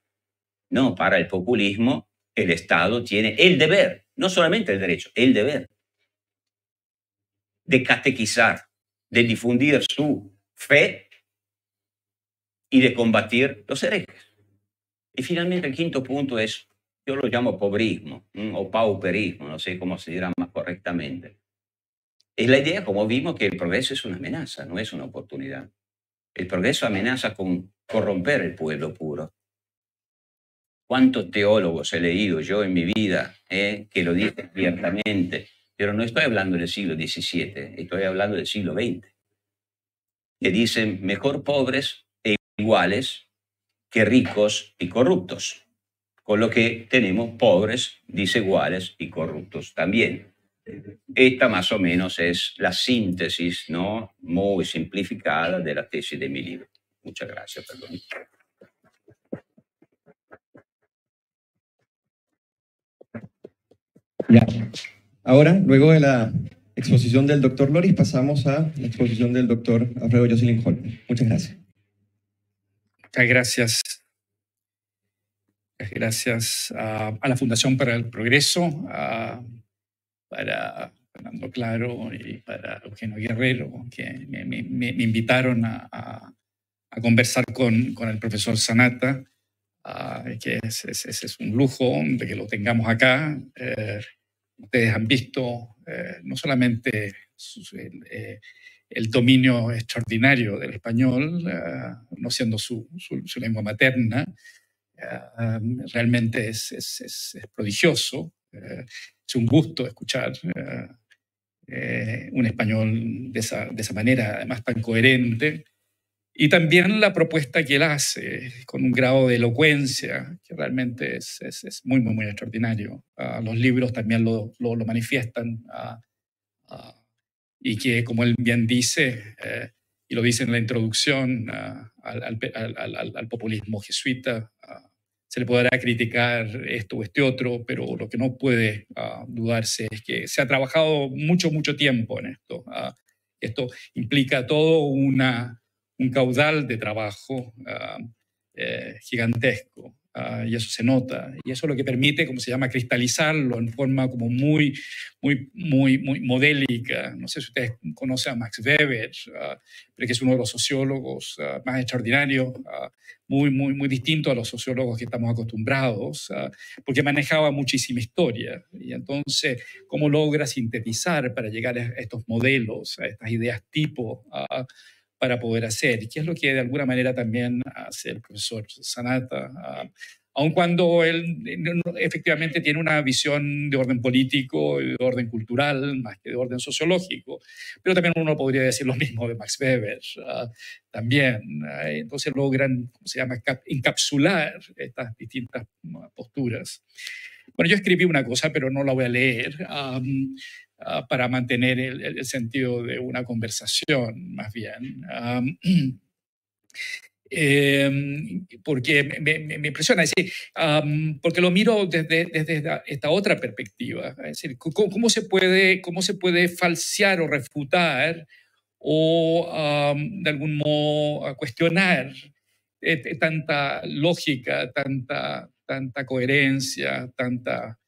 No, para el populismo el Estado tiene el deber, no solamente el derecho, el deber de catequizar, de difundir su fe y de combatir los herejes. Y finalmente el quinto punto es, yo lo llamo pobrismo o pauperismo, no sé cómo se dirá más correctamente. Es la idea, como vimos, que el progreso es una amenaza, no es una oportunidad. El progreso amenaza con corromper el pueblo puro. ¿Cuántos teólogos he leído yo en mi vida eh, que lo dicen abiertamente? Pero no estoy hablando del siglo XVII, estoy hablando del siglo XX. Que dicen mejor pobres e iguales que ricos y corruptos. Con lo que tenemos pobres, desiguales y corruptos también. Esta más o menos es la síntesis, ¿no? Muy simplificada de la tesis de mi libro. Muchas gracias, perdón. Ya. Ahora, luego de la exposición del doctor Loris, pasamos a la exposición del doctor Alfredo Jocelyn Hall. Muchas gracias. Muchas gracias. Gracias a, la Fundación para el Progreso, para Fernando Claro y para Eugenio Guerrero, que me, invitaron a, conversar con, el profesor Sanata, que es un lujo de que lo tengamos acá. Eh, ustedes han visto eh, no solamente eh, el dominio extraordinario del español, ah, no siendo su, lengua materna, realmente es, prodigioso. eh, es un gusto escuchar eh, un español de esa manera, además tan coherente. Y también la propuesta que él hace, con un grado de elocuencia que realmente es, es- es muy, muy, muy extraordinario. Ah, los libros también lo, lo- lo manifiestan. ah, ah, y que, como él bien dice, eh, y lo dice en la introducción al, al al- al- populismo jesuita, se le podrá criticar esto o este otro, pero lo que no puede dudarse es que se ha trabajado mucho, mucho tiempo en esto. esto implica todo una, un caudal de trabajo ah, eh, gigantesco. ah, y eso se nota. Y eso es lo que permite, como se llama, cristalizarlo en forma como muy, muy, muy, muy modélica. No sé si ustedes conocen a Max Weber, pero que es uno de los sociólogos más extraordinarios, muy, muy, muy distinto a los sociólogos que estamos acostumbrados, porque manejaba muchísima historia. Y entonces, ¿cómo logra sintetizar para llegar a estos modelos, a estas ideas tipo? Para poder hacer, y qué es lo que de alguna manera también hace el profesor Sanata, ah, aun cuando él efectivamente tiene una visión de orden político de orden cultural más que de orden sociológico, pero también uno podría decir lo mismo de Max Weber, ah, también. ah, entonces logran, ¿cómo se llama?, cap- encapsular estas distintas posturas. Bueno, yo escribí una cosa, pero no la voy a leer. am, ah, para mantener el, el- sentido de una conversación, más bien. Am, *clears throat* em, porque me, me- me impresiona, es decir, am, porque lo miro desde, desde esta, otra perspectiva, es decir, ¿cómo, cómo se puede, ¿cómo se puede falsear o refutar o am, de algún modo cuestionar eh, eh, tanta lógica, tanta, tanta coherencia, tanta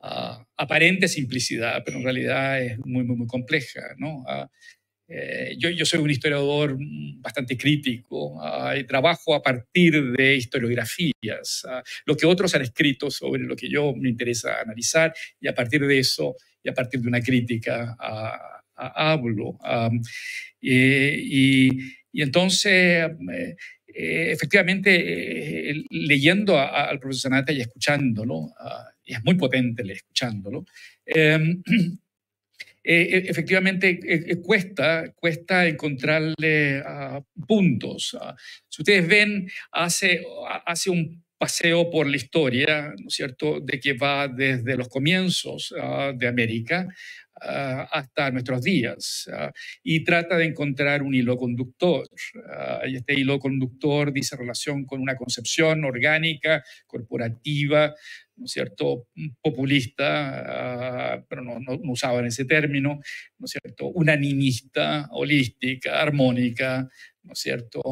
ah, aparente simplicidad, pero en realidad es muy, muy, muy compleja. ¿no? Ah, eh, yo, yo soy un historiador bastante crítico ah, y trabajo a partir de historiografías, lo que otros han escrito sobre lo que yo me interesa analizar y a partir de eso y a partir de una crítica hablo. Ah, eh, y, y entonces, eh, eh, efectivamente, eh, leyendo a- a- al profesor Sanata y escuchándolo, ah, y es muy potente le- escuchándolo, *clears throat* eh, eh, efectivamente eh, cuesta, cuesta encontrarle ah, puntos. ah. si ustedes ven, hace, hace un paseo por la historia, ¿no es cierto?, de que va desde los comienzos ah, de América ah, hasta nuestros días ah, y trata de encontrar un hilo conductor. Y este hilo conductor dice relación con una concepción orgánica, corporativa, ¿no es cierto?, populista, pero no, no, no, usaban ese término, ¿no es cierto?, unanimista, holística, armónica, ¿no es cierto?,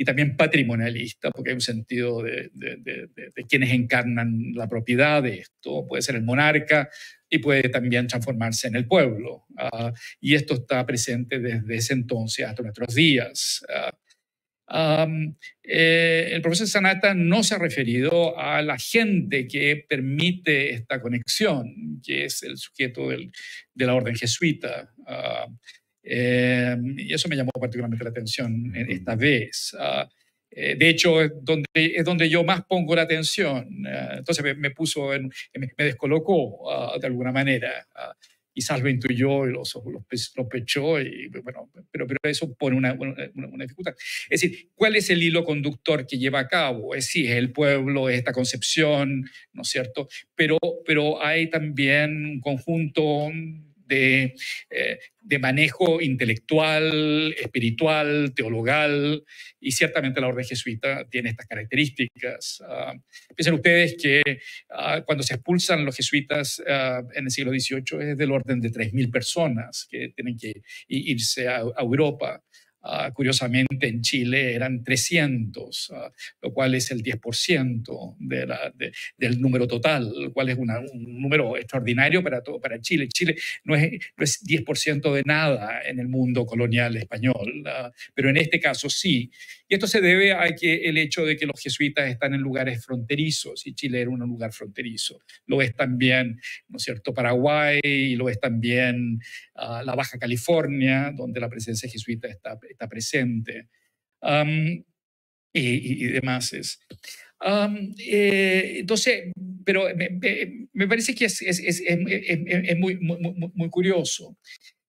y también patrimonialista, porque hay un sentido de, de, de, de, quienes encarnan la propiedad de esto. Puede ser el monarca y puede también transformarse en el pueblo. Uh, y esto está presente desde ese entonces hasta nuestros días. Uh, um, eh, el profesor Sanata no se ha referido a la gente que permite esta conexión, que es el sujeto del, de la orden jesuita. Uh, eh, y eso me llamó particularmente la atención esta vez. Uh, eh, de hecho, es donde, es donde yo más pongo la atención. Uh, entonces me, me, puso, en, me, me descolocó uh, de alguna manera. quizás lo intuyó lo, lo, pechó, y, bueno, pero, pero eso pone una, una, una, dificultad. Es decir, ¿cuál es el hilo conductor que lleva a cabo? Es decir, es el pueblo, es esta concepción, ¿no es cierto? Pero, pero hay también un conjunto de, eh, de, manejo intelectual, espiritual, teologal, y ciertamente la orden jesuita tiene estas características. Uh, piensen ustedes que uh, cuando se expulsan los jesuitas uh, en el siglo XVIII es del orden de 3.000 personas que tienen que irse a Europa. Uh, curiosamente, en Chile eran 300, uh, lo cual es el 10% de la, de, del número total, lo cual es una, un número extraordinario para, todo, para Chile. Chile no es, no es 10% de nada en el mundo colonial español, uh, pero en este caso sí. Y esto se debe a que el hecho de que los jesuitas están en lugares fronterizos, y Chile era un lugar fronterizo. Lo es también, ¿no es cierto?, Paraguay, y lo es también la Baja California, donde la presencia jesuita está está presente um, y, y, demás. Es. Um, eh, entonces, pero me, me, parece que es, es, es, es muy, muy, muy, curioso.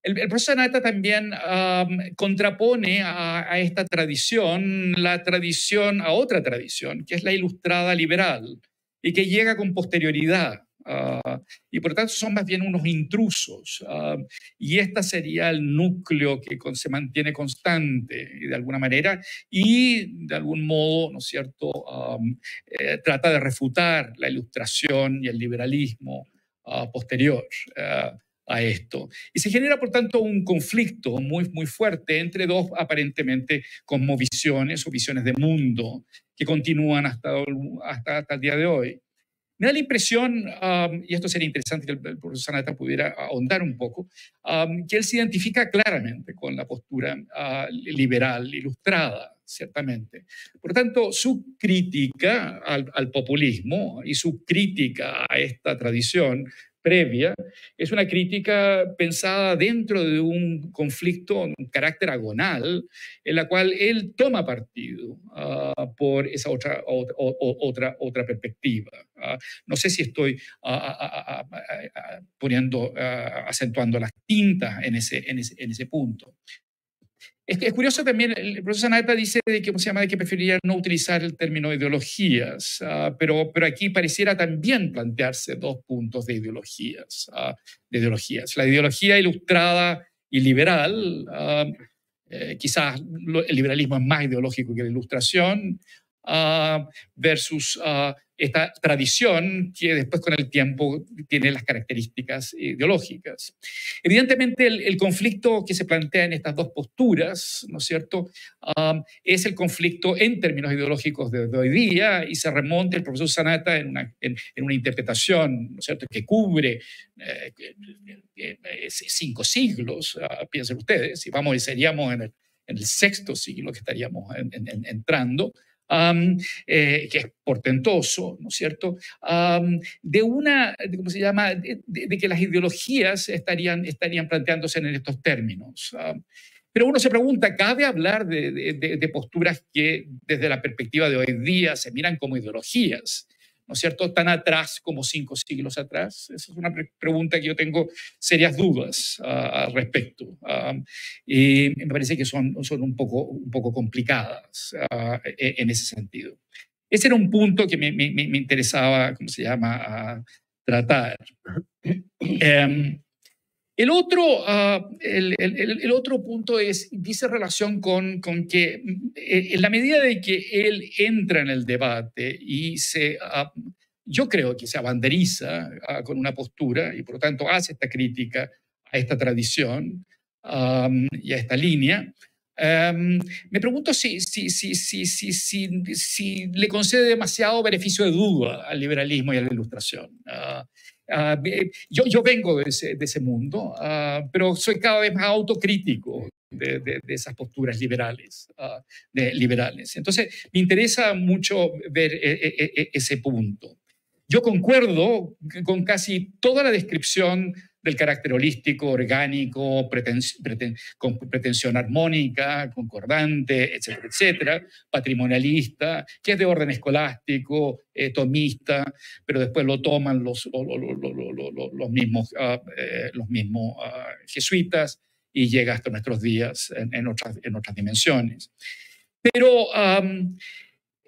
El, el, profesor Anata también um, contrapone a, esta tradición la tradición a otra tradición, que es la ilustrada liberal, y que llega con posterioridad. Uh, y por tanto son más bien unos intrusos. Uh, y este sería el núcleo que se mantiene constante de alguna manera y de algún modo, ¿no es cierto?, eh, trata de refutar la ilustración y el liberalismo uh, posterior a esto. Y se genera, por tanto, un conflicto muy, muy fuerte entre dos aparentemente cosmovisiones o visiones de mundo que continúan hasta, hasta, hasta el día de hoy. Me da la impresión, um, y esto sería interesante que el, el profesor Sanata pudiera ahondar un poco, um, que él se identifica claramente con la postura uh, liberal, ilustrada, ciertamente. Por tanto, su crítica al, al populismo y su crítica a esta tradición previa, es una crítica pensada dentro de un conflicto, un carácter agonal, en la cual él toma partido uh, por esa otra, otra, otra, otra perspectiva. Uh, no sé si estoy uh, poniendo, acentuando las tintas en ese, en ese, en ese punto. Es, curioso también, el profesor Sanata dice de que, ¿cómo se llama? de que preferiría no utilizar el término ideologías, uh, pero, pero aquí pareciera también plantearse dos puntos de ideologías, uh, de ideologías. La ideología ilustrada y liberal, uh, eh, quizás el liberalismo es más ideológico que la ilustración, versus esta tradición que después con el tiempo tiene las características ideológicas. Evidentemente el, el conflicto que se plantea en estas dos posturas, ¿no es cierto?, um, es el conflicto en términos ideológicos de, de, hoy día y se remonta el profesor Sanata en una, en, en una interpretación, ¿no es cierto?, que cubre eh, eh, cinco siglos, uh, piensen ustedes, y vamos, seríamos en el, en el sexto siglo que estaríamos en, entrando, eh, que es portentoso, ¿no es cierto? De una, ¿cómo se llama? De, de, de, que las ideologías estarían, estarían planteándose en estos términos. Pero uno se pregunta, ¿cabe hablar de, de, de, posturas que desde la perspectiva de hoy día se miran como ideologías? ¿No es cierto?, tan atrás como cinco siglos atrás? Esa es una pre pregunta que yo tengo serias dudas uh, al respecto. Uh, y me parece que son, son un, poco, un poco complicadas uh, en ese sentido. Ese era un punto que me, me, me interesaba, ¿cómo se llama?, tratar. Um, *clears throat* El otro, ah, el, otro punto es, dice relación con, con que eh, en la medida de que él entra en el debate y se, ah, yo creo que se abanderiza ah, con una postura y por lo tanto hace esta crítica a esta tradición y a esta línea, me pregunto si, si, si, si, le concede demasiado beneficio de duda al liberalismo y a la ilustración. Ah, yo, yo vengo de ese, de ese mundo, ah, pero soy cada vez más autocrítico de, de, esas posturas liberales, ah, liberales. Entonces, me interesa mucho ver e, e, e, ese punto. Yo concuerdo con casi toda la descripción del carácter holístico, orgánico, con pretensión armónica, concordante, etcétera, etcétera, patrimonialista, que es de orden escolástico, eh, tomista, pero después lo toman los, los, mismos, ah, eh, los mismos ah, jesuitas y llega hasta nuestros días en, otras, en otras dimensiones. Pero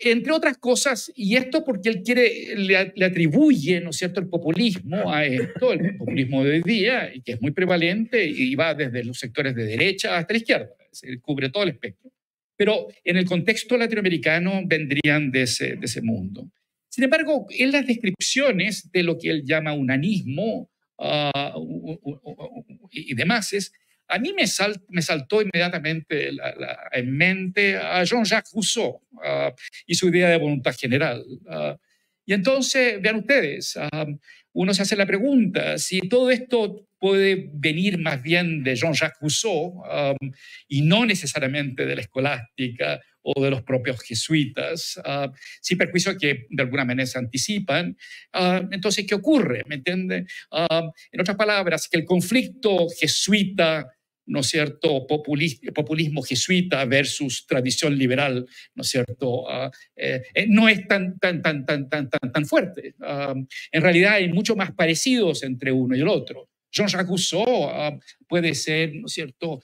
entre otras cosas, y esto porque él quiere, le, atribuye, ¿no es cierto?, el populismo a esto, el populismo de hoy día, que es muy prevalente y va desde los sectores de derecha hasta la izquierda, se cubre todo el espectro. Pero en el contexto latinoamericano vendrían de ese, de ese mundo. Sin embargo, en las descripciones de lo que él llama unanismo uh, y demás, es, a mí me, me saltó inmediatamente en mente a Jean-Jacques Rousseau ah, y su idea de voluntad general. Ah. y entonces, vean ustedes, ah, uno se hace la pregunta si todo esto puede venir más bien de Jean-Jacques Rousseau y no necesariamente de la escolástica o de los propios jesuitas, sin perjuicio que de alguna manera se anticipan. entonces, ¿qué ocurre? ¿Me entiende? en otras palabras, que el conflicto jesuita ¿no es cierto?, populismo, jesuita versus tradición liberal, ¿no es cierto?, ah, eh, eh, no es tan, tan, tan, tan, tan, tan, tan fuerte. Ah, en realidad hay mucho más parecidos entre uno y el otro. Jean-Jacques Rousseau ah, puede ser, ¿no es cierto?,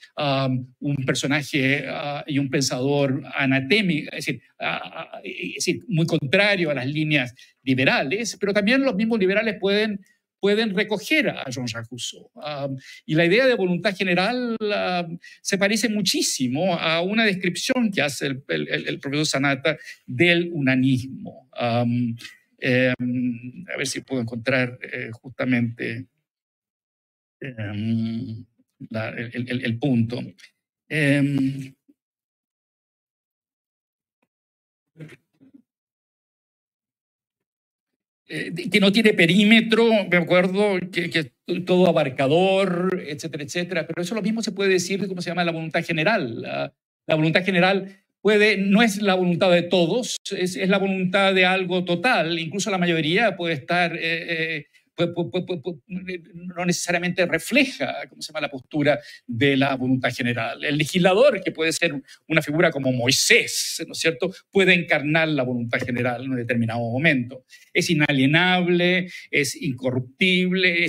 un personaje y un pensador anatémico, es decir, es decir, muy contrario a las líneas liberales, pero también los mismos liberales pueden pueden recoger a Jean-Jacques y la idea de voluntad general se parece muchísimo a una descripción que hace el, profesor Sanata del unanismo. Em, a ver si puedo encontrar eh, justamente em, el, punto. Eh, que no tiene perímetro, me acuerdo, que, que todo abarcador, etcétera, etcétera. Pero eso lo mismo se puede decir de cómo se llama la voluntad general. La, voluntad general puede, no es la voluntad de todos, es, es, la voluntad de algo total. Incluso la mayoría puede estar eh, no necesariamente refleja, ¿cómo se llama?, la postura de la voluntad general. El legislador, que puede ser una figura como Moisés, ¿no es cierto?, puede encarnar la voluntad general en un determinado momento. Es inalienable, es incorruptible,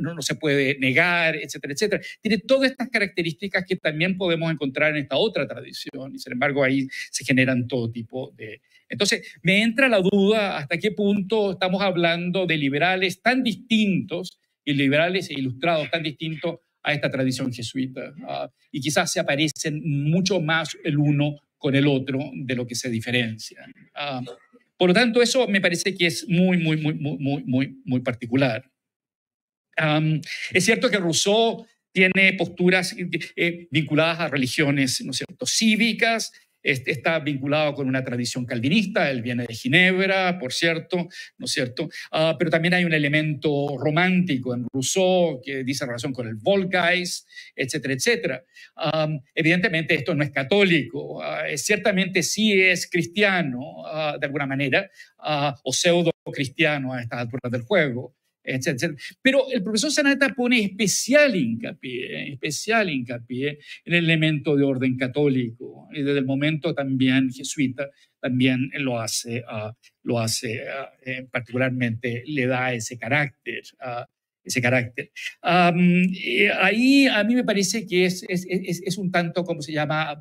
no, no se puede negar, etcétera, etcétera. Tiene todas estas características que también podemos encontrar en esta otra tradición y sin embargo ahí se generan todo tipo de, entonces, me entra la duda hasta qué punto estamos hablando de liberales tan distintos y liberales e ilustrados tan distintos a esta tradición jesuita. Ah, y quizás se aparecen mucho más el uno con el otro de lo que se diferencian. Ah, por lo tanto, eso me parece que es muy, muy, muy, muy, muy, muy particular. es cierto que Rousseau tiene posturas eh, vinculadas a religiones, ¿no es cierto?, cívicas, está vinculado con una tradición calvinista, él viene de Ginebra, por cierto, ¿no es cierto? Ah, pero también hay un elemento romántico en Rousseau que dice relación con el Volkgeist, etcétera, etcétera. evidentemente esto no es católico, ah, ciertamente sí es cristiano ah, de alguna manera, o pseudo cristiano a estas alturas del juego. Pero el profesor Sanata pone especial hincapié, especial hincapié en el elemento de orden católico y desde el momento también jesuita también lo hace, ah, lo hace eh, particularmente, le da ese carácter. Uh, ese carácter. ahí a mí me parece que es, es, es, un tanto, como se llama,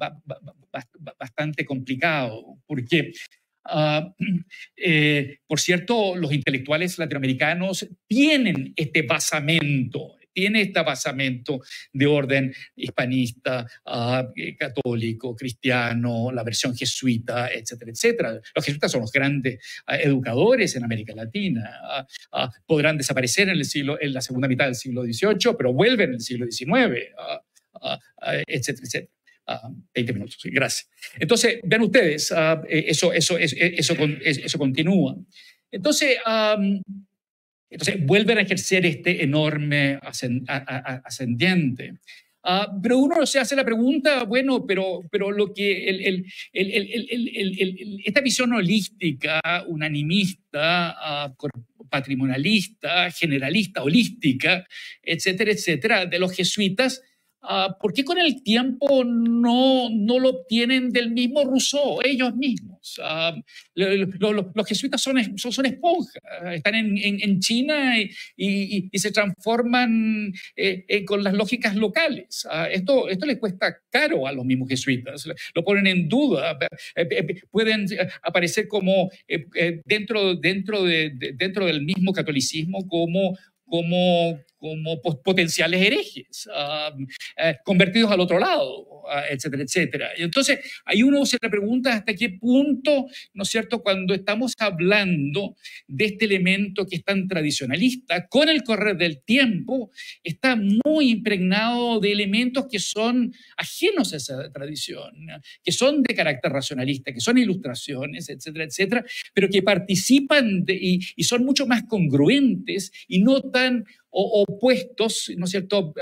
bastante complicado, porque Ah, *clears throat* eh, por cierto, los intelectuales latinoamericanos tienen este basamento, tiene este basamento de orden hispanista, eh, católico, cristiano, la versión jesuita, etcétera, etcétera. Los jesuitas son los grandes ah, educadores en América Latina. Ah, podrán desaparecer en, el en la segunda mitad del siglo XVIII, pero vuelven en el siglo XIX, etcétera, etcétera. 20 minutos, gracias. Entonces, vean ustedes, eh, eso, eso, eso, eso, eso continúa. Entonces, entonces, vuelven a ejercer este enorme ascendiente. Ah, pero uno se hace la pregunta, bueno, pero, pero lo que esta visión holística, unanimista, ah, patrimonialista, generalista, holística, etcétera, etcétera, de los jesuitas, Ah, ¿por qué con el tiempo no, no lo obtienen del mismo Rousseau, ellos mismos? Ah, los jesuitas son, son, esponjas, están en, en, China y, y, se transforman eh, eh, con las lógicas locales. Ah, esto, esto les cuesta caro a los mismos jesuitas, lo ponen en duda, eh, pueden aparecer como dentro, dentro, de, dentro del mismo catolicismo como como, como potenciales herejes, ah, eh, convertidos al otro lado, ah, etcétera, etcétera. Y entonces, ahí uno se le pregunta hasta qué punto, ¿no es cierto?, cuando estamos hablando de este elemento que es tan tradicionalista, con el correr del tiempo, está muy impregnado de elementos que son ajenos a esa tradición, que son de carácter racionalista, que son ilustraciones, etcétera, etcétera, pero que participan y, y son mucho más congruentes y no tan opuestos, ¿no es cierto?,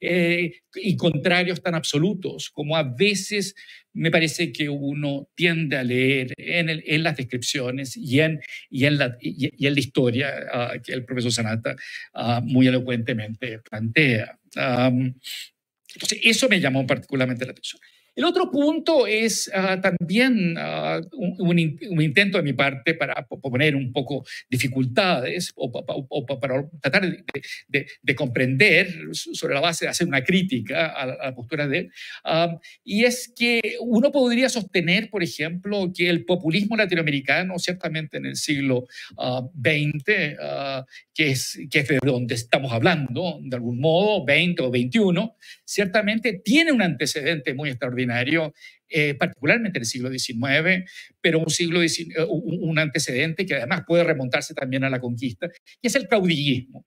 eh, y contrarios tan absolutos, como a veces me parece que uno tiende a leer en, las descripciones y en, y en, la, y, en la historia ah, que el profesor Sanata ah, muy elocuentemente plantea. entonces, eso me llamó particularmente la atención. El otro punto es ah, también ah, un, intento de mi parte para poner un poco dificultades o, para tratar de, comprender sobre la base de hacer una crítica a la, postura de él. Ah, y es que uno podría sostener, por ejemplo, que el populismo latinoamericano, ciertamente en el siglo XX, que, es, que es de donde estamos hablando, de algún modo, 20 o 21, ciertamente tiene un antecedente muy extraordinario eh, particularmente en el siglo XIX, pero un, siglo eh, un antecedente que además puede remontarse también a la conquista, y es el caudillismo.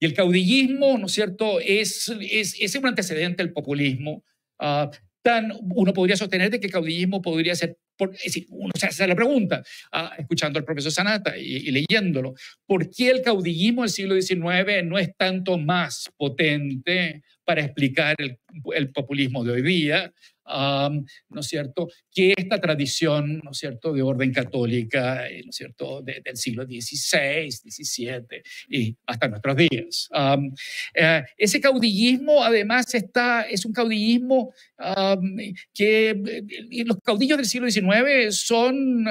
Y el caudillismo, ¿no es cierto?, es, es, es un antecedente del populismo. Ah, tan, uno podría sostener de que el caudillismo podría ser, por, es decir, uno se hace la pregunta, ah, escuchando al profesor Sanata y, y, leyéndolo, ¿por qué el caudillismo del siglo XIX no es tanto más potente para explicar el, el populismo de hoy día? ¿No es cierto?, que esta tradición, ¿no es cierto?, de orden católica, eh, ¿no es cierto?, del siglo XVI, XVII y hasta nuestros días. Eh, ese caudillismo, además, está, es un caudillismo que eh, los caudillos del siglo XIX son,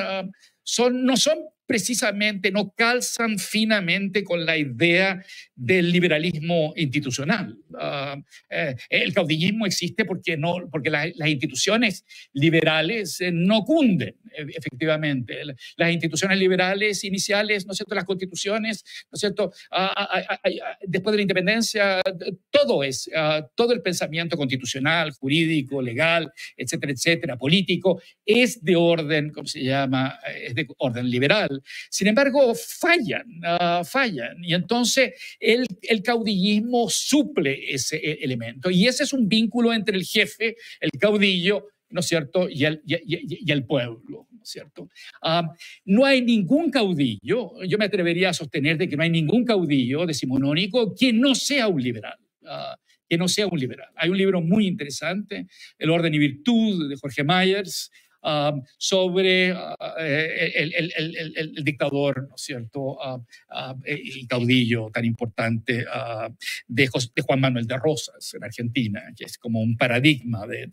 son, no son precisamente no calzan finamente con la idea del liberalismo institucional. Ah, eh, el caudillismo existe porque, no, porque las instituciones liberales eh, no cunden, e, efectivamente. Las instituciones liberales iniciales, ¿no es cierto?, las constituciones, ¿no es cierto?, ah, ah, después de la independencia, todo es, todo el pensamiento constitucional, jurídico, legal, etcétera, etcétera, político, es de orden, ¿cómo se llama?, es de orden liberal. Sin embargo, fallan, ah, fallan. Y entonces el, caudillismo suple ese e, elemento. Y ese es un vínculo entre el jefe, el caudillo, ¿no es cierto?, y el, y, el pueblo. ¿no es cierto? Ah, no hay ningún caudillo, yo me atrevería a sostener de que no hay ningún caudillo decimonónico que no sea un liberal. Ah, que no sea un liberal. Hay un libro muy interesante, El orden y virtud, de Jorge Myers, Um, sobre uh, eh, el, dictador, ¿no es cierto?, uh, uh, el caudillo tan importante de, de, Juan Manuel de Rosas en Argentina, que es como un paradigma de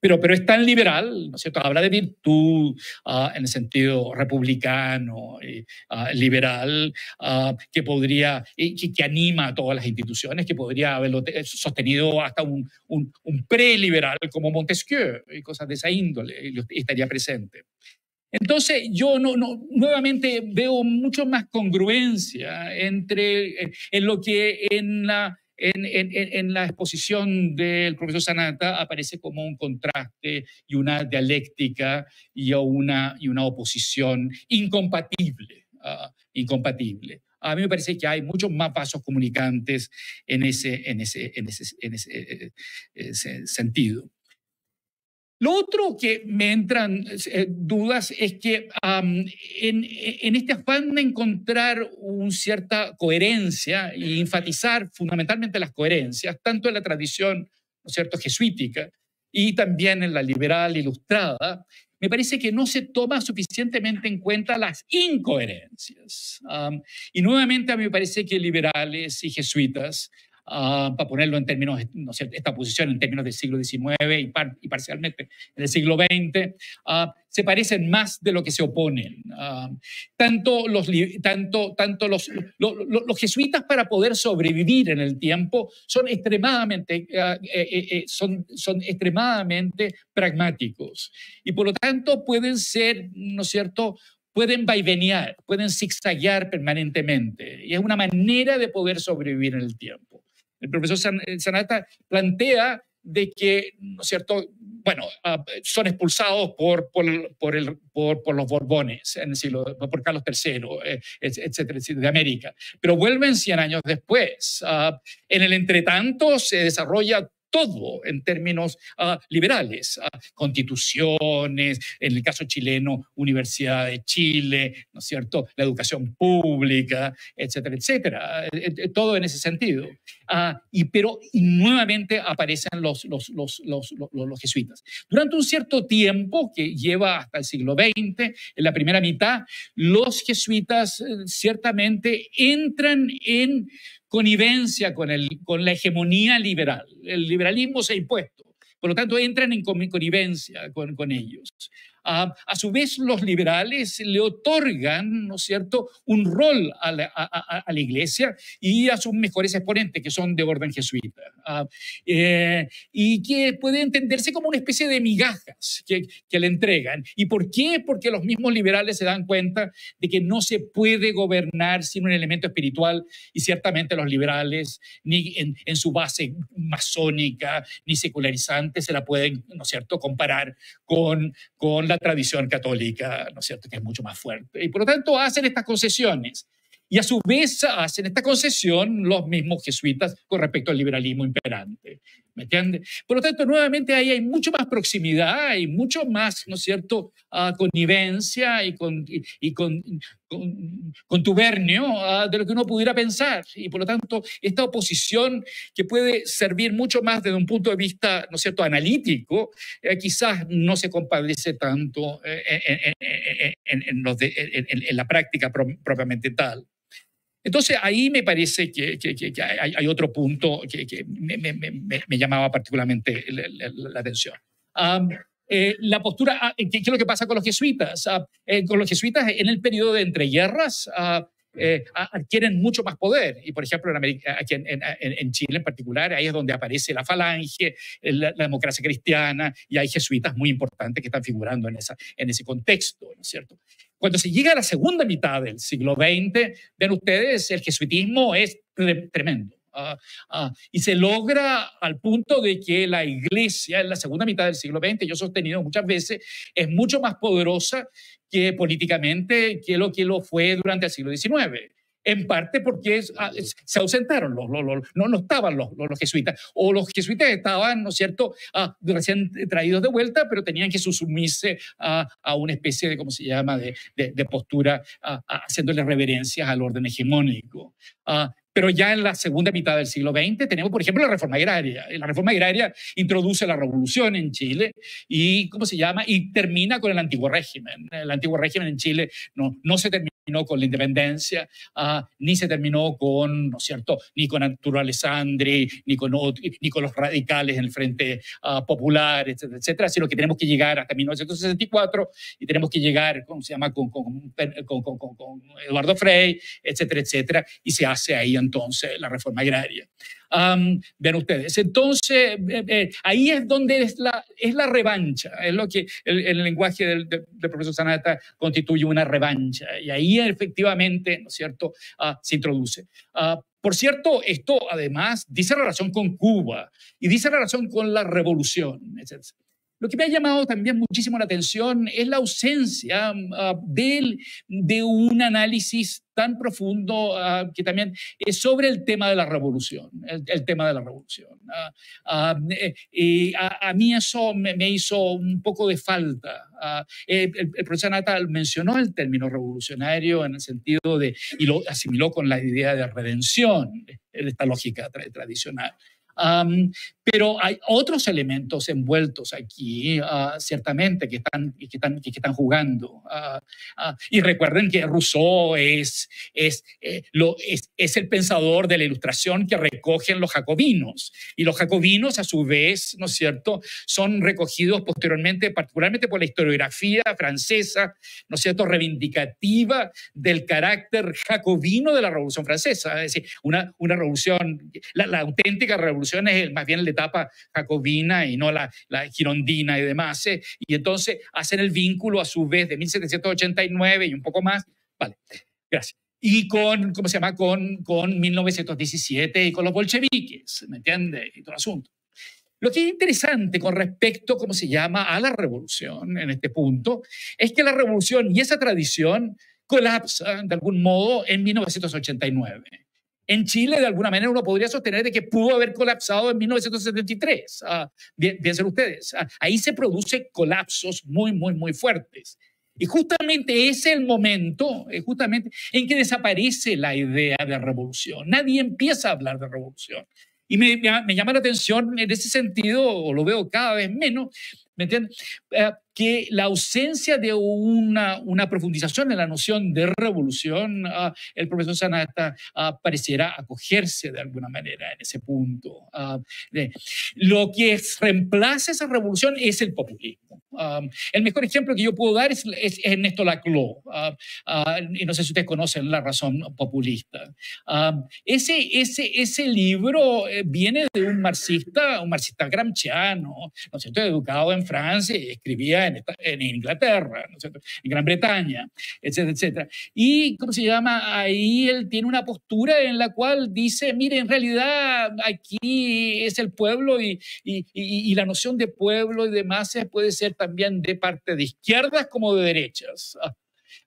pero, pero es tan liberal, ¿no es cierto? Habla de virtud ah, en el sentido republicano, y, ah, liberal, ah, que podría, que, anima a todas las instituciones, que podría haberlo sostenido hasta un, un, un preliberal como Montesquieu y cosas de esa índole, y estaría presente. Entonces, yo no, no, nuevamente veo mucho más congruencia entre en lo que en la en, en, en, la exposición del profesor Sanata aparece como un contraste y una dialéctica y una, y una oposición incompatible. Uh, incompatible. A mí me parece que hay muchos más vasos comunicantes en ese, en ese, en ese, en ese, eh, ese sentido. Lo otro que me entran eh, dudas es que um, en, en, este afán de encontrar una cierta coherencia y enfatizar fundamentalmente las coherencias, tanto en la tradición ¿no cierto? jesuítica y también en la liberal ilustrada, me parece que no se toma suficientemente en cuenta las incoherencias. Um, y nuevamente a mí me parece que liberales y jesuitas Uh, para ponerlo en términos, no sé, esta posición en términos del siglo XIX y, par, y parcialmente en el siglo XX, uh, se parecen más de lo que se oponen. Uh, tanto los, tanto, tanto los, lo, lo, los jesuitas para poder sobrevivir en el tiempo son extremadamente, eh, eh, eh, son, son extremadamente pragmáticos y por lo tanto pueden ser, ¿no es cierto?, pueden vaivenear, pueden zigzaguear permanentemente. Y es una manera de poder sobrevivir en el tiempo. El profesor eh, Sanata plantea de que, ¿no es cierto?, bueno, uh, son expulsados por, por, por, el, por, por, los Borbones en el siglo, por Carlos III, etcétera, etcétera, de América. Pero vuelven 100 años después. Uh, en el entretanto se desarrolla todo en términos uh, liberales, uh, constituciones, en el caso chileno, Universidad de Chile, ¿no es cierto?, la educación pública, etcétera, etcétera, eh, eh, todo en ese sentido. Uh, y, pero nuevamente aparecen los, los, los, los, los jesuitas. Durante un cierto tiempo, que lleva hasta el siglo XX, en la primera mitad, los jesuitas ciertamente entran en connivencia con, el, con la hegemonía liberal. El liberalismo se ha impuesto. Por lo tanto, entran en connivencia con, con ellos. Uh, a su vez, los liberales le otorgan, ¿no es cierto?, un rol a la, a, a la, iglesia y a sus mejores exponentes, que son de orden jesuita, uh, eh, y que puede entenderse como una especie de migajas que, que, le entregan. ¿Y por qué? Porque los mismos liberales se dan cuenta de que no se puede gobernar sin un elemento espiritual, y ciertamente los liberales, ni en, en su base masónica, ni secularizante, se la pueden, ¿no es cierto?, comparar con, con la tradición católica, ¿no es cierto?, que es mucho más fuerte. Y por lo tanto hacen estas concesiones. Y a su vez hacen esta concesión los mismos jesuitas con respecto al liberalismo imperante. ¿Me entiende? Por lo tanto, nuevamente ahí hay mucho más proximidad y mucho más, ¿no es cierto?, uh, connivencia y, con, y, con, contubernio uh, de lo que uno pudiera pensar. Y por lo tanto, esta oposición que puede servir mucho más desde un punto de vista, ¿no es cierto?, analítico, eh, quizás no se compadece tanto eh, en, en, en, los de, en la práctica pro, propiamente tal. Entonces ahí me parece que, que, que hay, hay, otro punto que, me, me, me, me, llamaba particularmente la, la, la atención. Um, eh, la postura, ¿qué, ¿qué, es lo que pasa con los jesuitas? Uh, eh, con los jesuitas en el periodo de entreguerras uh, eh, adquieren mucho más poder. Y por ejemplo, en, América, aquí en, en, en, Chile en particular, ahí es donde aparece la falange, la, la, democracia cristiana, y hay jesuitas muy importantes que están figurando en, esa, en ese contexto, ¿no es cierto? Cuando se llega a la segunda mitad del siglo XX, ven ustedes, el jesuitismo es tremendo. Uh, y se logra al punto de que la iglesia en la segunda mitad del siglo XX, yo he sostenido muchas veces, es mucho más poderosa que políticamente que lo que lo fue durante el siglo XIX en parte porque ah, se ausentaron, los, los, los, no, no estaban los, jesuitas, o los jesuitas estaban, ¿no es cierto?, ah, recién traídos de vuelta, pero tenían que sumirse a, a, una especie de, ¿cómo se llama?, de, de, de postura, a, haciéndole reverencias al orden hegemónico. Ah, pero ya en la segunda mitad del siglo XX tenemos, por ejemplo, la reforma agraria. La reforma agraria introduce la revolución en Chile y, ¿cómo se llama? Y termina con el antiguo régimen. El antiguo régimen en Chile no, no se terminó con la independencia, uh, ni se terminó con, ¿no es cierto?, ni con Arturo Alessandri, ni con, ni con los radicales en el Frente uh, Popular, etcétera, etcétera, sino que tenemos que llegar hasta 1964 y tenemos que llegar, ¿cómo se llama?, con, con, con, Eduardo Frei, etcétera, etcétera, y se hace ahí entonces la reforma agraria. Vean ustedes. Entonces, eh, eh, ahí es donde es la, revancha, es lo que el, lenguaje del, profesor Sanata constituye una revancha. Y ahí efectivamente, ¿no es cierto?, uh, se introduce. Uh, por cierto, esto además dice relación con Cuba y dice relación con la revolución. Lo que me ha llamado también muchísimo la atención es la ausencia ah, de, de un análisis tan profundo ah, que también es sobre el tema de la revolución, el, tema de la revolución. Eh, y a, mí eso me, hizo un poco de falta. el, el, profesor Natal mencionó el término revolucionario en el sentido de, y lo asimiló con la idea de redención, esta lógica tradicional pero hay otros elementos envueltos aquí, ah, ciertamente, que están, que están, que están jugando. Ah, ah, y recuerden que Rousseau es, es, eh, lo, es, es, el pensador de la ilustración que recogen los jacobinos. Y los jacobinos, a su vez, ¿no es cierto?, son recogidos posteriormente, particularmente por la historiografía francesa, ¿no es cierto?, reivindicativa del carácter jacobino de la Revolución Francesa. Es decir, una, una revolución, la, la auténtica revolución es más bien la etapa jacobina y no la, la girondina y demás. ¿eh? Y entonces hacen el vínculo a su vez de 1789 y un poco más. Vale, gracias. Y con, ¿cómo se llama? Con, con 1917 y con los bolcheviques, ¿me entiende? Y todo el asunto. Lo que es interesante con respecto, ¿cómo se llama?, a la revolución en este punto, es que la revolución y esa tradición colapsan de algún modo en 1989. En Chile, de alguna manera, uno podría sostener de que pudo haber colapsado en 1973. Ah, piensen ustedes, ah, ahí se producen colapsos muy, muy, muy fuertes. Y justamente es el momento, eh, justamente, en que desaparece la idea de revolución. Nadie empieza a hablar de revolución. Y me, llama la atención en ese sentido, o lo veo cada vez menos, ¿me entiendes? Eh, que la ausencia de una, una profundización en la noción de revolución, ah, el profesor Sanata ah, pareciera acogerse de alguna manera en ese punto. Ah, lo que reemplaza esa revolución es el populismo. el mejor ejemplo que yo puedo dar es, es Ernesto Laclau, y no sé si ustedes conocen la razón populista. ese, ese, ese libro eh, viene de un marxista, un marxista gramsciano, ¿no educado en Francia escribía en, Inglaterra, en Gran Bretaña, etcétera, etcétera. Y, ¿cómo se llama? Ahí él tiene una postura en la cual dice, mire, en realidad aquí es el pueblo y, y, y, la noción de pueblo y de masas puede ser también de parte de izquierdas como de derechas.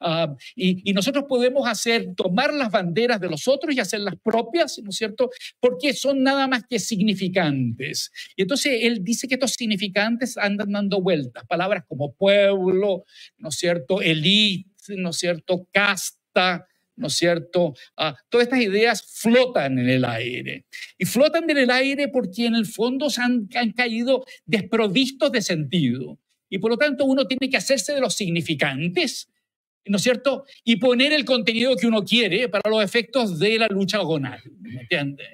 Ah, y, nosotros podemos hacer, tomar las banderas de los otros y hacerlas propias, ¿no es cierto? Porque son nada más que significantes. Y entonces él dice que estos significantes andan dando vueltas, palabras como pueblo, ¿no es cierto? Elite, ¿no es cierto? Casta, ¿no es cierto? Ah, todas estas ideas flotan en el aire. Y flotan en el aire porque en el fondo se han, han caído desprovistos de sentido. Y por lo tanto uno tiene que hacerse de los significantes ¿no es cierto? Y poner el contenido que uno quiere para los efectos de la lucha agonal.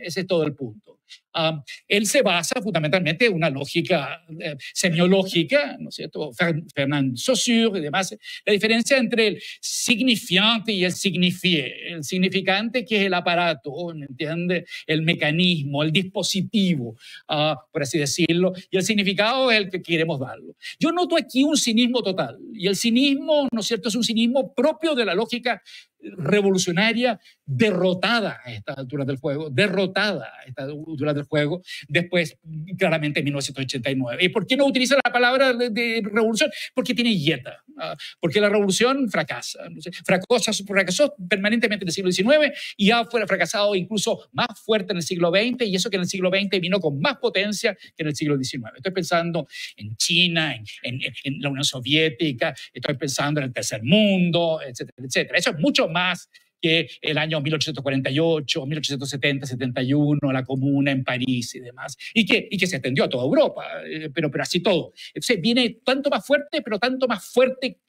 Ese es todo el punto. Ah, él se basa fundamentalmente en una lógica eh, semiológica, ¿no es cierto? Fernand Saussure y demás. La diferencia entre el signifiante y el signifié. El significante que es el aparato, ¿me entiende? El mecanismo, el dispositivo, ah, por así decirlo. Y el significado es el que queremos darlo. Yo noto aquí un cinismo total. Y el cinismo, ¿no es cierto? Es un cinismo propio de la lógica revolucionaria derrotada a esta altura del juego, derrotada a esta altura del juego, después claramente en 1989. ¿Y por qué no utiliza la palabra de, revolución? Porque tiene yeta, ah, porque la revolución fracasa, fracasó, fracasó permanentemente en el siglo XIX y fue fracasado incluso más fuerte en el siglo XX y eso que en el siglo XX vino con más potencia que en el siglo XIX. Estoy pensando en China, en, en la Unión Soviética, estoy pensando en el tercer mundo, etcétera, etcétera. Eso es mucho más que el año 1848, 1870, 71, la Comuna en París y demás, y que, y que se extendió a toda Europa, eh, pero, pero así todo. Entonces viene tanto más fuerte, pero tanto más fuerte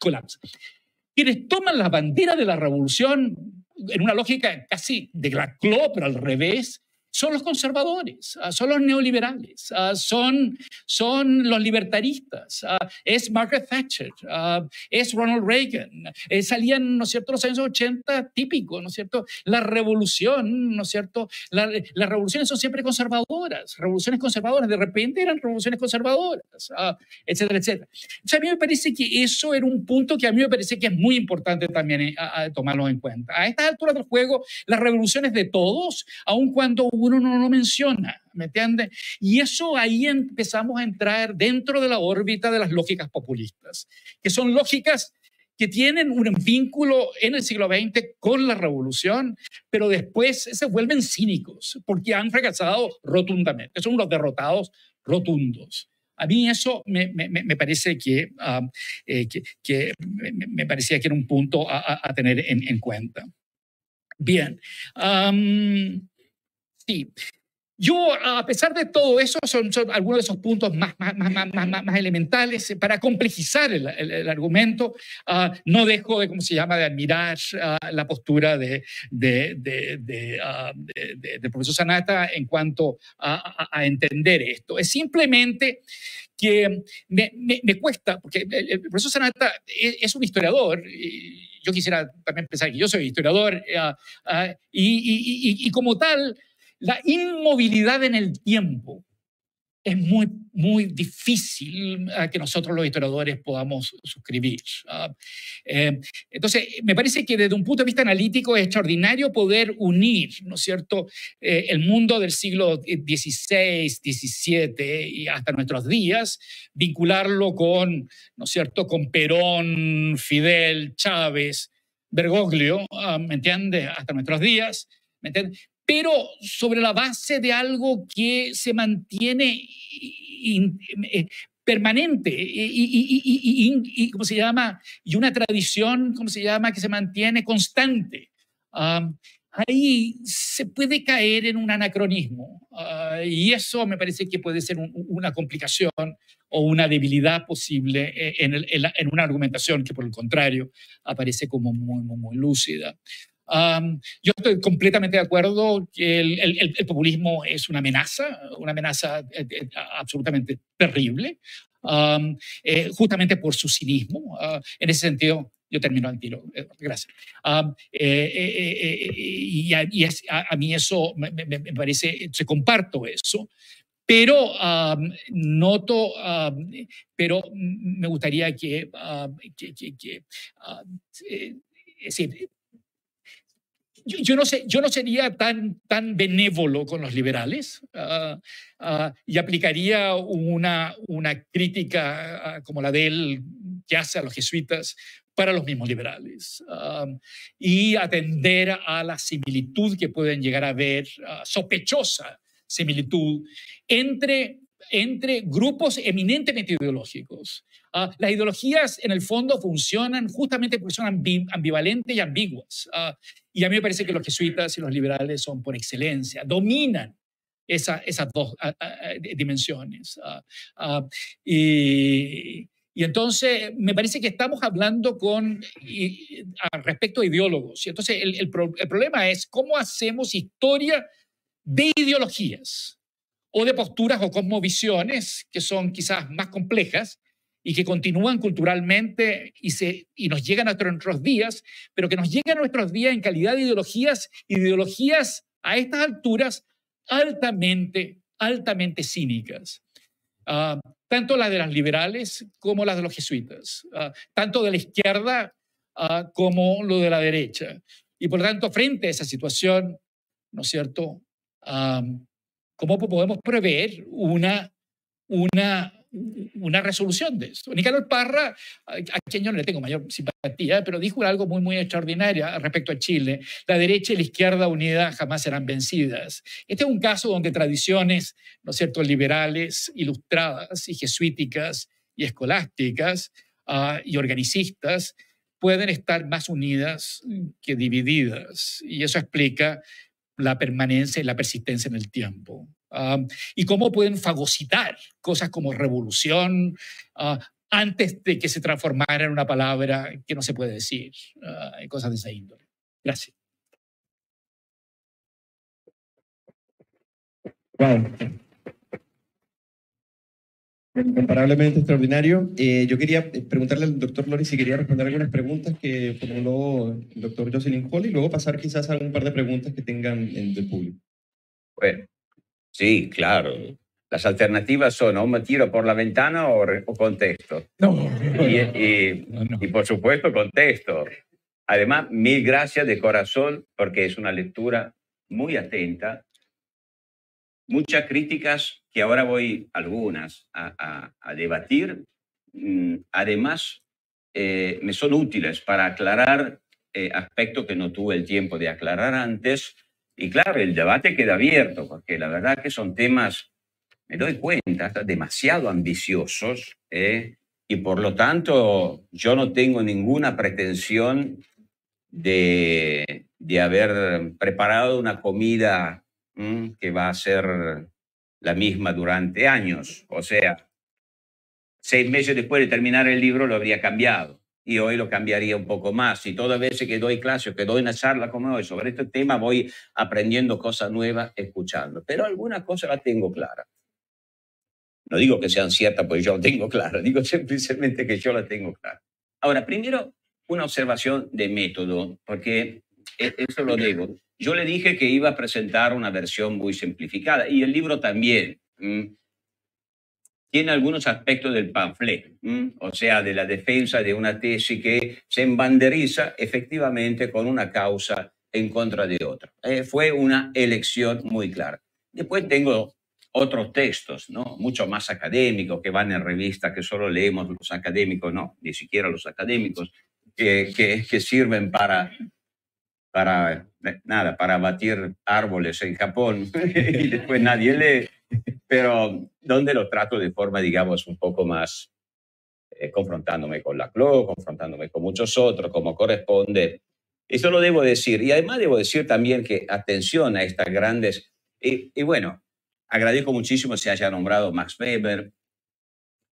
colapsa. Quienes toman la bandera de la revolución en una lógica casi de la CLO, pero al revés, son los conservadores, ah, son los neoliberales, ah, son, son los libertaristas, ah, es Margaret Thatcher, es Ronald Reagan, eh, salían, ¿no es cierto?, los años 80 típico, ¿no es cierto?, la revolución, ¿no es cierto?, las revoluciones son siempre conservadoras, revoluciones conservadoras, de repente eran revoluciones conservadoras, etcétera, etcétera. O sea, a mí me parece que eso era un punto que a mí me parece que es muy importante también eh, tomarlo en cuenta. A estas alturas del juego, las revoluciones de todos, aun cuando uno no lo menciona, ¿me entiende? Y eso ahí empezamos a entrar dentro de la órbita de las lógicas populistas, que son lógicas que tienen un vínculo en el siglo XX con la revolución, pero después se vuelven cínicos porque han fracasado rotundamente. Son los derrotados rotundos. A mí eso me, parece que, ah, eh, que, me, parecía que era un punto a, tener en, cuenta. Bien. Sí. Yo, a pesar de todo eso, son, algunos de esos puntos más, más, más, más elementales. Para complejizar el, argumento, ah, no dejo de, ¿cómo se llama?, de admirar ah, la postura de, de, de, ah, de, profesor Sanata en cuanto a, entender esto. Es simplemente que me, me, cuesta, porque el, profesor Sanata es, un historiador, y yo quisiera también pensar que yo soy historiador, y, y como tal, la inmovilidad en el tiempo es muy, muy difícil que nosotros los historiadores podamos suscribir. Eh, entonces, me parece que desde un punto de vista analítico es extraordinario poder unir, ¿no es cierto?, eh, el mundo del siglo XVI, XVII y hasta nuestros días, vincularlo con, ¿no es cierto?, con Perón, Fidel, Chávez, Bergoglio, ¿ah? ¿me entiende?, hasta nuestros días, ¿me entiende? Pero sobre la base de algo que se mantiene eh, permanente y, ¿cómo se llama? Y una tradición, ¿cómo se llama? Que se mantiene constante. ahí se puede caer en un anacronismo ah, y eso me parece que puede ser una complicación o una debilidad posible eh, en, en, una argumentación que por el contrario aparece como muy, muy, muy lúcida yo estoy completamente de acuerdo que el, populismo es una amenaza, una amenaza eh, eh, absolutamente terrible, eh, justamente por su cinismo. Ah, en ese sentido, yo termino al tiro. gracias. y, a, a, mí eso me, parece, se comparto eso, pero noto, pero me gustaría que, que, que, que es decir, yo, no sé, yo no sería tan, tan benévolo con los liberales ah, ah, y aplicaría una, una crítica ah, como la de él que hace a los jesuitas para los mismos liberales y atender a la similitud que pueden llegar a ver, sospechosa similitud, entre entre grupos eminentemente ideológicos. Ah, las ideologías en el fondo funcionan justamente porque son ambivalentes y ambiguas. Ah, y a mí me parece que los jesuitas y los liberales son por excelencia, dominan esas dos ah, dimensiones. Y, entonces me parece que estamos hablando con respecto a ideólogos. Y entonces el, el problema es cómo hacemos historia de ideologías o de posturas o cosmovisiones que son quizás más complejas y que continúan culturalmente y, se, y nos llegan a nuestros días, pero que nos llegan a nuestros días en calidad de ideologías, ideologías a estas alturas altamente, altamente cínicas. Ah, tanto las de las liberales como las de los jesuitas, ah, tanto de la izquierda uh, como lo de la derecha. Y por lo tanto, frente a esa situación, ¿no es cierto? ¿Cómo podemos prever una, una, una resolución de esto? Nicolás Parra, a quien yo no le tengo mayor simpatía, pero dijo algo muy, muy extraordinario respecto a Chile. La derecha y la izquierda unidas jamás serán vencidas. Este es un caso donde tradiciones, ¿no es cierto?, liberales, ilustradas y jesuíticas y escolásticas uh, y organicistas pueden estar más unidas que divididas. Y eso explica la permanencia y la persistencia en el tiempo. y cómo pueden fagocitar cosas como revolución ah, antes de que se transformara en una palabra que no se puede decir, uh, cosas de esa índole. Gracias. Comparablemente extraordinario. Eh, yo quería preguntarle al doctor Lori si quería responder algunas preguntas que formuló el doctor Jocelyn Hall y luego pasar quizás a un par de preguntas que tengan en, del público. Bueno, sí, claro. Las alternativas son o me tiro por la ventana o, o contesto. No, Y, y- no, no. y por supuesto contesto. Además, mil gracias de corazón porque es una lectura muy atenta. Muchas críticas que ahora voy, algunas, a, a- a debatir. Mm, Además, eh, me son útiles para aclarar eh, aspectos que no tuve el tiempo de aclarar antes. Y claro, el debate queda abierto porque la verdad que son temas, me doy cuenta, demasiado ambiciosos. ¿eh? y por lo tanto yo no tengo ninguna pretensión de, de haber preparado una comida que va a ser la misma durante años. O sea, seis meses después de terminar el libro lo habría cambiado y hoy lo cambiaría un poco más. Y todas veces que doy clase o que doy una charla como hoy sobre este tema voy aprendiendo cosas nuevas escuchando. Pero alguna cosa la tengo clara. No digo que sean ciertas, porque yo la tengo clara, digo simplemente que yo la tengo clara. Ahora, primero, una observación de método, porque e- eso lo debo. Yo le dije que iba a presentar una versión muy simplificada y el libro también. ¿m? Tiene algunos aspectos del panfleto, ¿m? o sea, de la defensa de una tesis que se embanderiza efectivamente con una causa en contra de otra. Eh, fue una elección muy clara. Después tengo otros textos, ¿no? Mucho más académicos que van en revistas que solo leemos los académicos, no, ni siquiera los académicos, que, que sirven para, para, eh, nada, para batir árboles en Japón *laughs* y después nadie lee, pero donde lo trato de forma, digamos, un poco más eh, confrontándome con la CLO, confrontándome con muchos otros, como corresponde. Eso lo debo decir. Y además debo decir también que atención a estas grandes... Y, y bueno, agradezco muchísimo se haya nombrado Max Weber.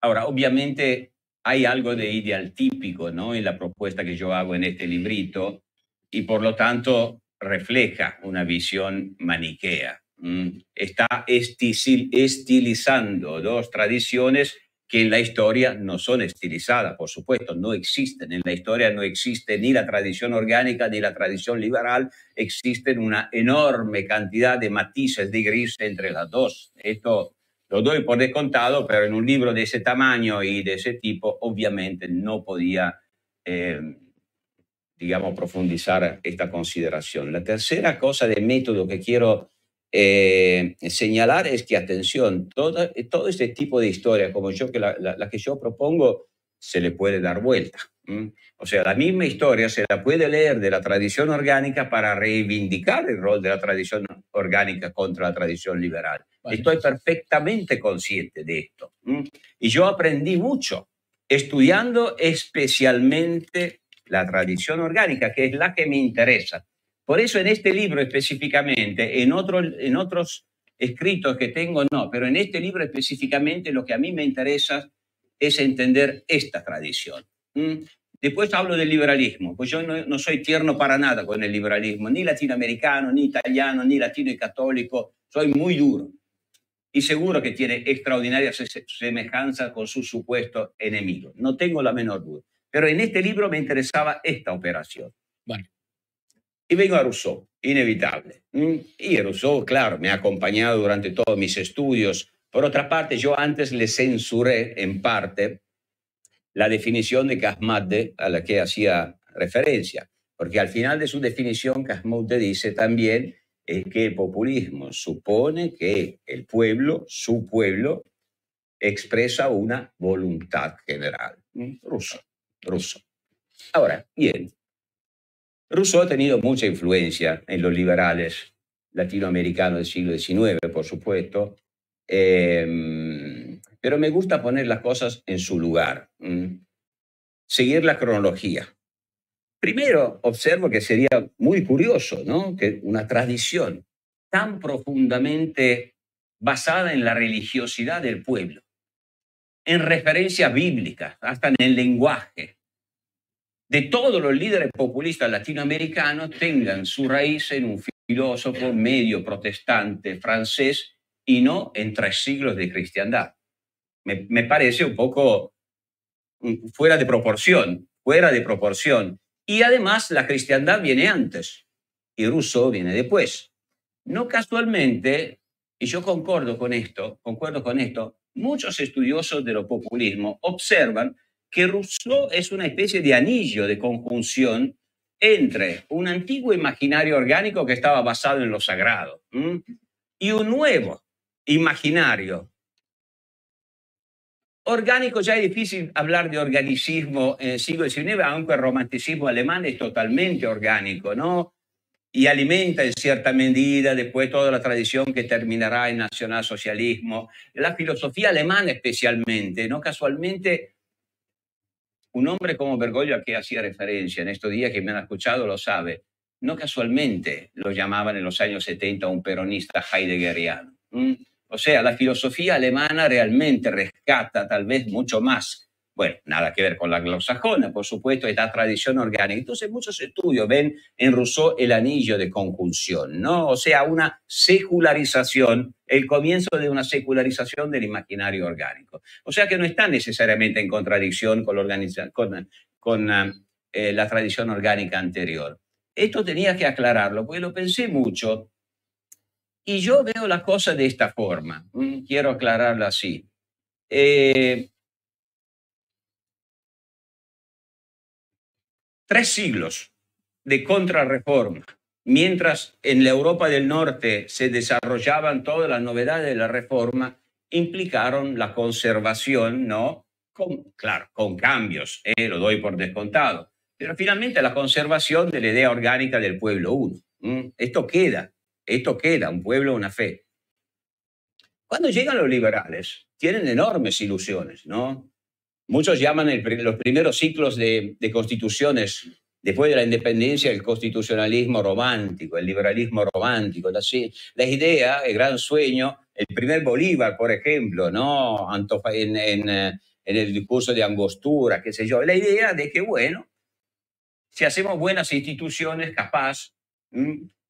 Ahora, obviamente hay algo de ideal típico ¿no? en la propuesta que yo hago en este librito y por lo tanto refleja una visión maniquea. Está estilizando dos tradiciones que en la historia no son estilizadas, por supuesto, no existen. En la historia no existe ni la tradición orgánica ni la tradición liberal, existen una enorme cantidad de matices de gris entre las dos. Esto lo doy por descontado, pero en un libro de ese tamaño y de ese tipo, obviamente no podía, eh, digamos, profundizar esta consideración. La tercera cosa de método que quiero eh, señalar es que, atención, toda- todo este tipo de historia, como yo, que la, la- la que yo propongo, se le puede dar vuelta. ¿m? O sea, la misma historia se la puede leer de la tradición orgánica para reivindicar el rol de la tradición orgánica contra la tradición liberal. Vale. Estoy perfectamente consciente de esto. ¿m? Y yo aprendí mucho estudiando especialmente la tradición orgánica, que es la que me interesa. Por eso en este libro específicamente, en, otro, en otros escritos que tengo no, pero en este libro específicamente lo que a mí me interesa es entender esta tradición. ¿m? Después hablo del liberalismo, pues yo no, no soy tierno para nada con el liberalismo, ni latinoamericano, ni italiano, ni latino y católico, soy muy duro. Y seguro que tiene extraordinarias se- semejanzas con su supuesto enemigo, no tengo la menor duda. Pero en este libro me interesaba esta operación. Y vengo a Rousseau, inevitable. Y Rousseau, claro, me ha acompañado durante todos mis estudios. Por otra parte, yo antes le censuré en parte la definición de Casmade a la que hacía referencia, porque al final de su definición Casmade dice también eh, que el populismo supone que el pueblo, su pueblo, expresa una voluntad general. Ruso, ruso. Ahora, bien, Rousseau ha tenido mucha influencia en los liberales latinoamericanos del siglo XIX, por supuesto, eh, pero me gusta poner las cosas en su lugar, seguir la cronología. Primero, observo que sería muy curioso ¿no? que una tradición tan profundamente basada en la religiosidad del pueblo, en referencias bíblicas, hasta en el lenguaje, de todos los líderes populistas latinoamericanos tengan su raíz en un filósofo medio protestante francés y no en tres siglos de cristiandad. Me, me parece un poco mm, fuera de proporción, fuera de proporción. Y además la cristiandad viene antes y Rousseau viene después. No casualmente, y yo concuerdo con esto, concuerdo con esto, muchos estudiosos de lo populismo observan que Rousseau es una especie de anillo de conjunción entre un antiguo imaginario orgánico que estaba basado en lo sagrado y un nuevo imaginario orgánico. Ya es difícil hablar de organicismo en el siglo XIX, aunque el romanticismo alemán es totalmente orgánico, ¿no? Y alimenta en cierta medida después toda la tradición que terminará en nacionalsocialismo. La filosofía alemana especialmente, ¿no? Casualmente un hombre como Bergoglio a que hacía referencia en estos días, que me han escuchado lo sabe, no casualmente lo llamaban en los años 70 un peronista heideggeriano. O sea, la filosofía alemana realmente rescata tal vez mucho más bueno, nada que ver con la anglosajona, por supuesto, esta tradición orgánica. Entonces, muchos estudios ven en Rousseau el anillo de conjunción, ¿no? O sea, una secularización, el comienzo de una secularización del imaginario orgánico. O sea, que no está necesariamente en contradicción con, con, con ah, eh, la tradición orgánica anterior. Esto tenía que aclararlo, porque lo pensé mucho y yo veo la cosa de esta forma. Mm, quiero aclararlo así. Eh, tres siglos de contrarreforma, mientras en la Europa del Norte se desarrollaban todas las novedades de la reforma, implicaron la conservación, ¿no? Con, claro, con cambios, ¿eh? lo doy por descontado, pero finalmente la conservación de la idea orgánica del pueblo uno. Esto queda, esto queda, un pueblo, una fe. Cuando llegan los liberales, tienen enormes ilusiones, ¿no? Muchos llaman los primeros ciclos de, constituciones después de la independencia el constitucionalismo romántico, el liberalismo romántico, la, la idea, el gran sueño, el primer Bolívar, por ejemplo, ¿no? En, en, el discurso de Angostura, qué sé yo, la idea de que, bueno, si hacemos buenas instituciones, capaz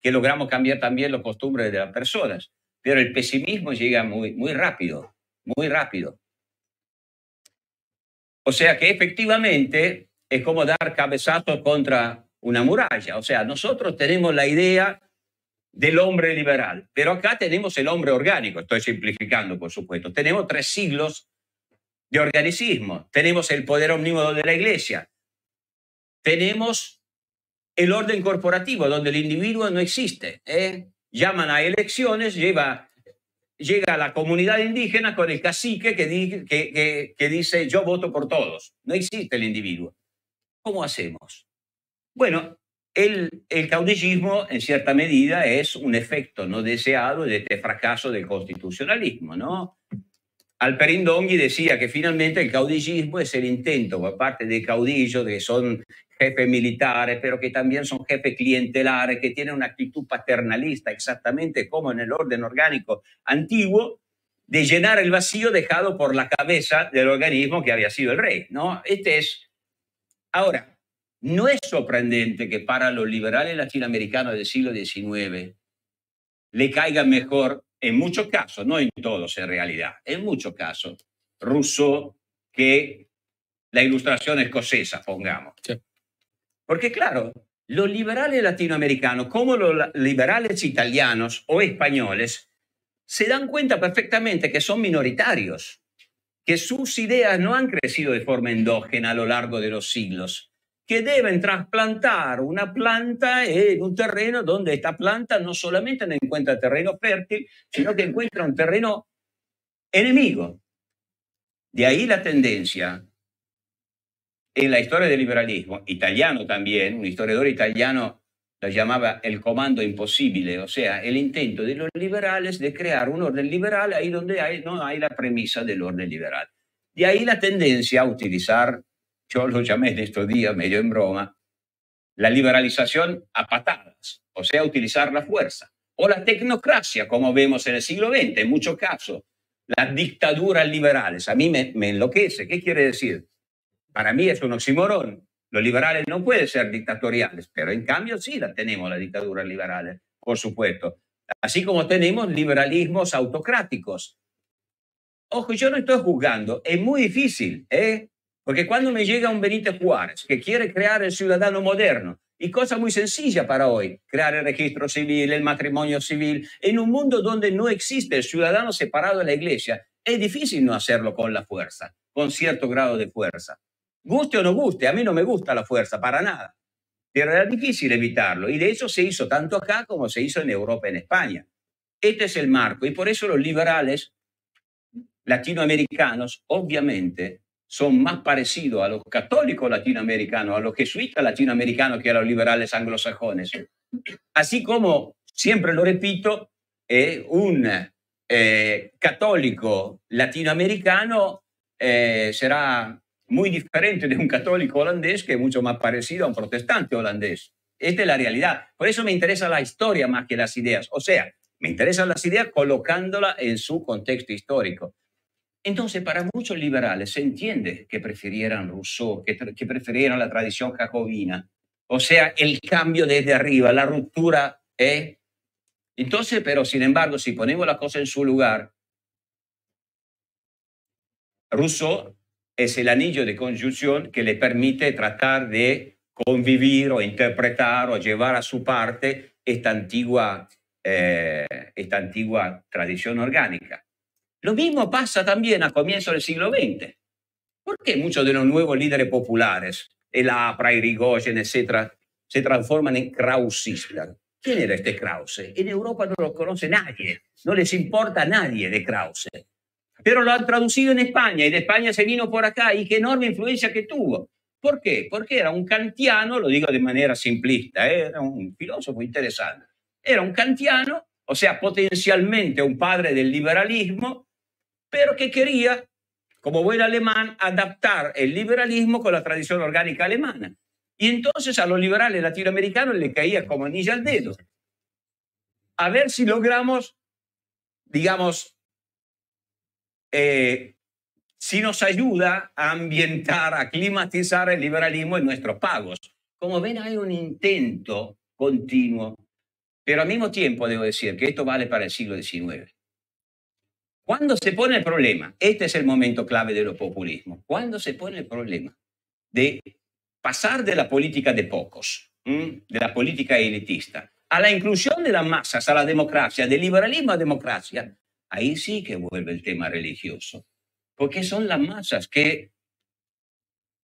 que logramos cambiar también las costumbres de las personas. Pero el pesimismo llega muy, muy rápido, muy rápido. O sea que efectivamente es como dar cabezazos contra una muralla. O sea, nosotros tenemos la idea del hombre liberal, pero acá tenemos el hombre orgánico, estoy simplificando por supuesto. Tenemos tres siglos de organicismo, tenemos el poder omnímodo de la iglesia, tenemos el orden corporativo, donde el individuo no existe. ¿eh? Llaman a elecciones, lleva llega la comunidad indígena con el cacique que, que, dice yo voto por todos. No existe el individuo. ¿Cómo hacemos? Bueno, el, el, caudillismo, en cierta medida, es un efecto no deseado de este fracaso del constitucionalismo, ¿no? Alperindongui decía que finalmente el caudillismo es el intento por parte de caudillos que son jefes militares, pero que también son jefes clientelares, que tienen una actitud paternalista, exactamente como en el orden orgánico antiguo, de llenar el vacío dejado por la cabeza del organismo que había sido el rey. ¿no? Este es. Ahora, no es sorprendente que para los liberales latinoamericanos del siglo XIX le caiga mejor en muchos casos, no en todos en realidad, en muchos casos, Rousseau que la ilustración escocesa, pongamos. Porque claro, los liberales latinoamericanos, como los liberales italianos o españoles, se dan cuenta perfectamente que son minoritarios, que sus ideas no han crecido de forma endógena a lo largo de los siglos, que deben trasplantar una planta en un terreno donde esta planta no solamente no encuentra terreno fértil, sino que encuentra un terreno enemigo. De ahí la tendencia en la historia del liberalismo, italiano también, un historiador italiano la llamaba el comando imposible, o sea, el intento de los liberales de crear un orden liberal ahí donde no hay la premisa del orden liberal. De ahí la tendencia a utilizar yo lo llamé en estos días, medio en broma, la liberalización a patadas, o sea, utilizar la fuerza, o la tecnocracia, como vemos en el siglo XX, en muchos casos, las dictaduras liberales. A mí me, me enloquece. ¿Qué quiere decir? Para mí es un oxímoron. Los liberales no pueden ser dictatoriales, pero en cambio sí la tenemos, las dictaduras liberales, por supuesto. Así como tenemos liberalismos autocráticos. Ojo, yo no estoy juzgando, es muy difícil, ¿eh? Porque cuando me llega un Benítez Juárez que quiere crear el ciudadano moderno, y cosa muy sencilla para hoy, crear el registro civil, el matrimonio civil, en un mundo donde no existe el ciudadano separado de la iglesia, es difícil no hacerlo con la fuerza, con cierto grado de fuerza. Guste o no guste, a mí no me gusta la fuerza, para nada. Pero era difícil evitarlo y de hecho se hizo tanto acá como se hizo en Europa, en España. Este es el marco y por eso los liberales latinoamericanos, obviamente, son más parecidos a los católicos latinoamericanos, a los jesuitas latinoamericanos que a los liberales anglosajones. Así como, siempre lo repito, eh, un eh, católico latinoamericano eh, será muy diferente de un católico holandés que es mucho más parecido a un protestante holandés. Esta es la realidad. Por eso me interesa la historia más que las ideas. O sea, me interesan las ideas colocándolas en su contexto histórico. Entonces, para muchos liberales se entiende que prefirieran Rousseau, que, que prefirieran la tradición jacobina. O sea, el cambio desde arriba, la ruptura. ¿eh? Entonces, pero sin embargo, si ponemos la cosa en su lugar, Rousseau es el anillo de conjunción que le permite tratar de convivir o interpretar o llevar a su parte esta antigua, eh, esta antigua tradición orgánica. Lo mismo pasa también a comienzos del siglo XX. ¿Por qué muchos de los nuevos líderes populares, el APRA, Irigoyen, etcétera, se transforman en krausistas? ¿Quién era este Krause? En Europa no lo conoce nadie, no les importa a nadie de Krause. Pero lo han traducido en España y de España se vino por acá y qué enorme influencia que tuvo. ¿Por qué? Porque era un kantiano, lo digo de manera simplista, ¿eh? era un filósofo interesante. Era un kantiano, o sea, potencialmente un padre del liberalismo, pero que quería, como buen alemán, adaptar el liberalismo con la tradición orgánica alemana. Y entonces a los liberales latinoamericanos le caía como anilla al dedo. A ver si logramos, digamos, eh, si nos ayuda a ambientar, a climatizar el liberalismo en nuestros pagos. Como ven, hay un intento continuo, pero al mismo tiempo debo decir que esto vale para el siglo XIX. Cuando se pone el problema, este es el momento clave de los populismos, cuando se pone el problema de pasar de la política de pocos, de la política elitista, a la inclusión de las masas, a la democracia, del liberalismo a democracia, ahí sí que vuelve el tema religioso, porque son las masas que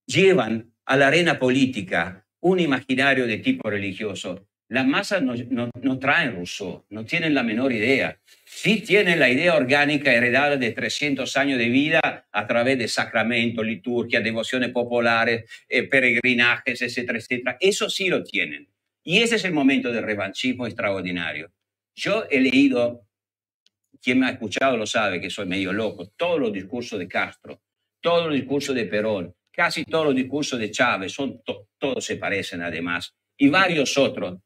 llevan a la arena política un imaginario de tipo religioso las masas no, no, traen Rousseau, no tienen la menor idea. Sí tienen la idea orgánica heredada de 300 años de vida a través de sacramentos, liturgia, devociones populares, eh, peregrinajes, etcétera, etcétera. Eso sí lo tienen. Y ese es el momento de revanchismo extraordinario. Yo he leído, quien me ha escuchado lo sabe que soy medio loco, todos los discursos de Castro, todos los discursos de Perón, casi todos los discursos de Chávez, son todos se parecen además, y varios otros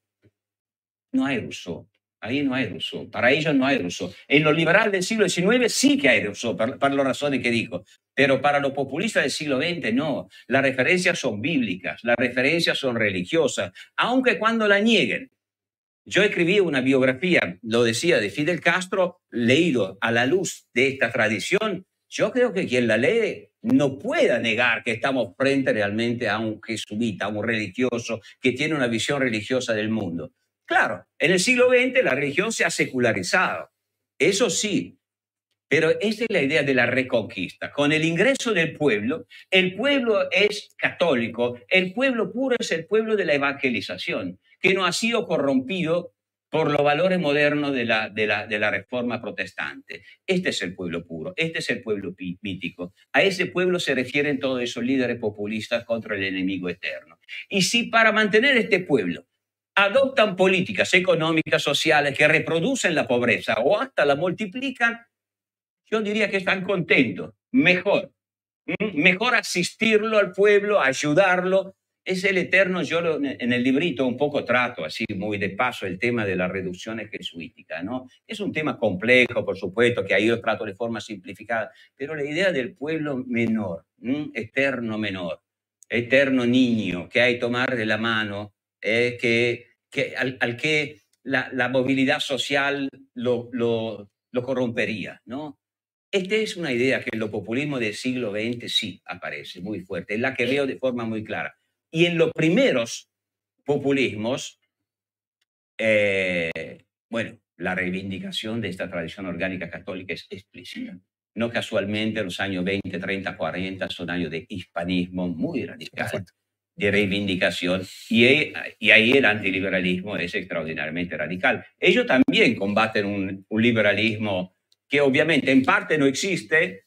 no hay Rousseau. Ahí no hay Rousseau. Para ellos no hay Rousseau. En lo liberal del siglo XIX sí que hay Rousseau, por, las razones que dijo. Pero para los populistas del siglo XX no. Las referencias son bíblicas, las referencias son religiosas, aunque cuando la nieguen. Yo escribí una biografía, lo decía, de Fidel Castro, leído a la luz de esta tradición. Yo creo que quien la lee no pueda negar que estamos frente realmente a un jesuita, a un religioso que tiene una visión religiosa del mundo. Claro, en el siglo XX la religión se ha secularizado, eso sí, pero esta es la idea de la reconquista. Con el ingreso del pueblo, el pueblo es católico, el pueblo puro es el pueblo de la evangelización, que no ha sido corrompido por los valores modernos de la, de, la, de la reforma protestante. Este es el pueblo puro, este es el pueblo mítico. A ese pueblo se refieren todos esos líderes populistas contra el enemigo eterno. Y si para mantener este pueblo adoptan políticas económicas, sociales que reproducen la pobreza o hasta la multiplican, yo diría que están contentos, mejor. Mejor asistirlo al pueblo, ayudarlo. Es el eterno, yo en el librito un poco trato así muy de paso el tema de las reducciones jesuíticas, ¿no? Es un tema complejo, por supuesto, que ahí lo trato de forma simplificada, pero la idea del pueblo menor, eterno menor, eterno niño, que hay que tomar de la mano, que, que al, que la, la movilidad social lo, lo, lo corrompería, ¿no? Esta es una idea que en los populismos del siglo XX sí aparece muy fuerte, es la que veo de forma muy clara. Y en los primeros populismos, eh, bueno, la reivindicación de esta tradición orgánica católica es explícita. No casualmente los años 20, 30, 40 son años de hispanismo muy radical, de reivindicación, y, y ahí el antiliberalismo es extraordinariamente radical. Ellos también combaten un, un liberalismo que obviamente en parte no existe,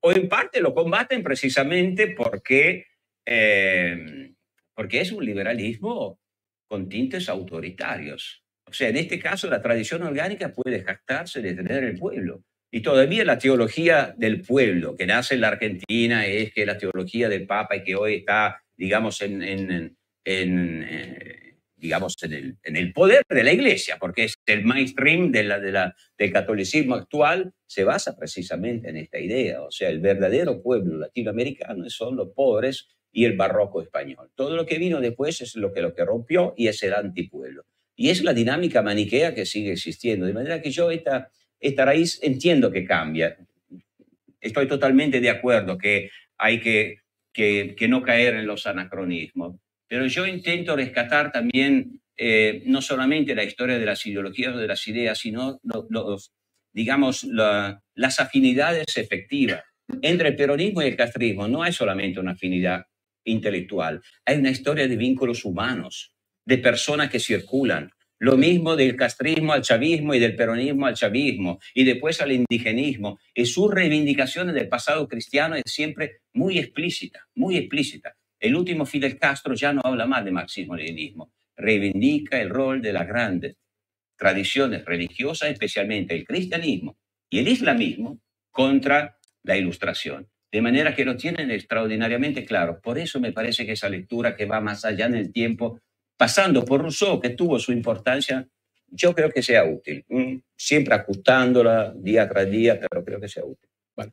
o en parte lo combaten precisamente porque, eh, porque es un liberalismo con tintes autoritarios. O sea, en este caso la tradición orgánica puede jactarse de tener el pueblo. Y todavía la teología del pueblo que nace en la Argentina es que la teología del Papa y que hoy está, digamos, en, eh, digamos, en el, poder de la Iglesia, porque es el mainstream de del catolicismo actual, se basa precisamente en esta idea. O sea, el verdadero pueblo latinoamericano son los pobres y el barroco español. Todo lo que vino después es lo que, lo que rompió y es el antipueblo. Y es la dinámica maniquea que sigue existiendo. De manera que yo esta, esta raíz entiendo que cambia. Estoy totalmente de acuerdo que hay que, que, que no caer en los anacronismos. Pero yo intento rescatar también eh, no solamente la historia de las ideologías o de las ideas, sino los, los digamos, la, las afinidades efectivas entre el peronismo y el castrismo. No hay solamente una afinidad intelectual, hay una historia de vínculos humanos de personas que circulan. Lo mismo del castrismo al chavismo y del peronismo al chavismo y después al indigenismo. Y sus reivindicaciones del pasado cristiano es siempre muy explícita, muy explícita. El último Fidel Castro ya no habla más de marxismo-leninismo, reivindica el rol de las grandes tradiciones religiosas, especialmente el cristianismo y el islamismo, contra la ilustración. De manera que lo tienen extraordinariamente claro. Por eso me parece que esa lectura que va más allá en el tiempo pasando por Rousseau, que tuvo su importancia, yo creo que sea útil. Siempre ajustándola día tras día, pero creo que sea útil. Vale.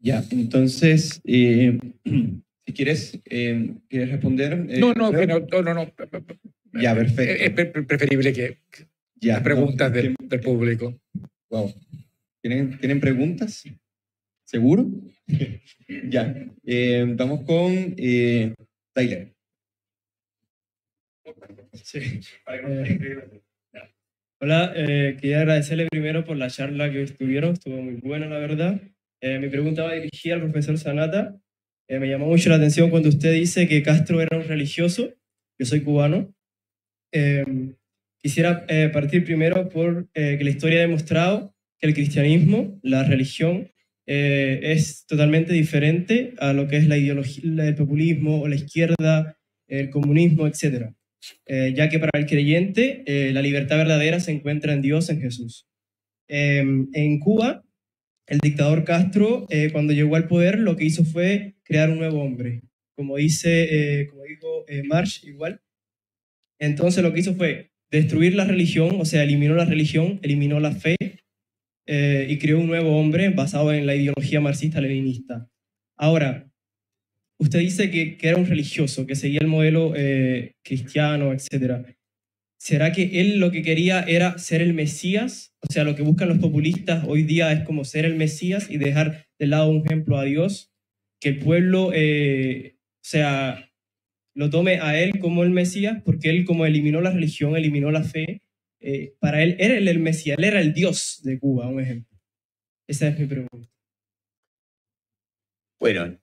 Ya, entonces, eh, *clears throat* si quieres, eh, ¿quieres responder? Eh, no, no, no, no, no, Ya, perfecto. Es preferible que ya, preguntas no, del, del, público. Wow. ¿Tienen, ¿Tienen preguntas? ¿Seguro? *laughs* ya. vamos con Tyler. Sí. *laughs* Eh, hola, eh, quería agradecerle primero por la charla que estuvieron, estuvo muy buena la verdad. Eh, mi pregunta va dirigida al profesor Sanata. Eh, me llamó mucho la atención cuando usted dice que Castro era un religioso, yo soy cubano. Em, quisiera partir primero por que la historia ha demostrado que el cristianismo, la religión, es totalmente diferente a lo que es la ideología, el populismo o la izquierda, el comunismo, etcétera. Eh, ya que para el creyente eh, la libertad verdadera se encuentra en Dios, en Jesús. Eh, en Cuba, el dictador Castro, eh, cuando llegó al poder, lo que hizo fue crear un nuevo hombre, como, dice, como dijo Marsh igual. Entonces lo que hizo fue destruir la religión, o sea, eliminó la religión, eliminó la fe y creó un nuevo hombre basado en la ideología marxista-leninista. Ahora, Usted dice que, que, era un religioso, que seguía el modelo eh, cristiano, etc. ¿Será que él lo que quería era ser el Mesías? O sea, lo que buscan los populistas hoy día es como ser el Mesías y dejar de lado un ejemplo a Dios, que el pueblo, eh, o sea, lo tome a él como el Mesías, porque él como eliminó la religión, eliminó la fe, eh, para él era el, el Mesías, él era el Dios de Cuba, un ejemplo. Esa es mi pregunta. Bueno,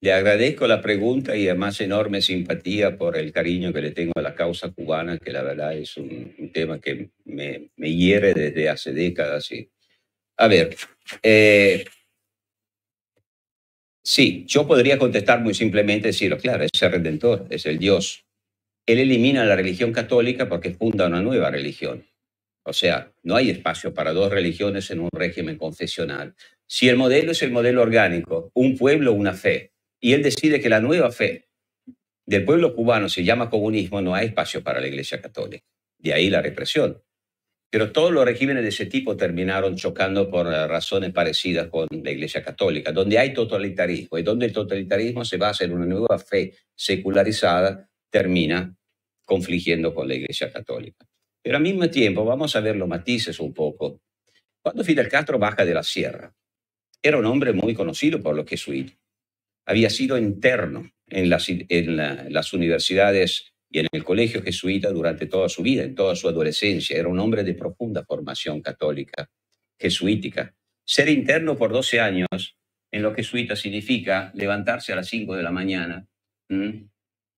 le agradezco la pregunta y además enorme simpatía por el cariño que le tengo a la causa cubana, que la verdad es un, un tema que me, me, hiere desde hace décadas. Y... A ver, eh, sí, yo podría contestar muy simplemente, decirlo, claro, es el Redentor, es el Dios. Él elimina la religión católica porque funda una nueva religión. O sea, no hay espacio para dos religiones en un régimen confesional. Si el modelo es el modelo orgánico, un pueblo, una fe, y él decide que la nueva fe del pueblo cubano se llama comunismo, no hay espacio para la Iglesia Católica. De ahí la represión. Pero todos los regímenes de ese tipo terminaron chocando por razones parecidas con la Iglesia Católica, donde hay totalitarismo y donde el totalitarismo se basa en una nueva fe secularizada, termina confligiendo con la Iglesia Católica. Pero al mismo tiempo, vamos a ver los matices un poco. Cuando Fidel Castro baja de la sierra, era un hombre muy conocido por los jesuitas. Había sido interno en las, universidades y en el colegio jesuita durante toda su vida, en toda su adolescencia. Era un hombre de profunda formación católica, jesuítica. Ser interno por 12 años en lo jesuita significa levantarse a las 5 de la mañana,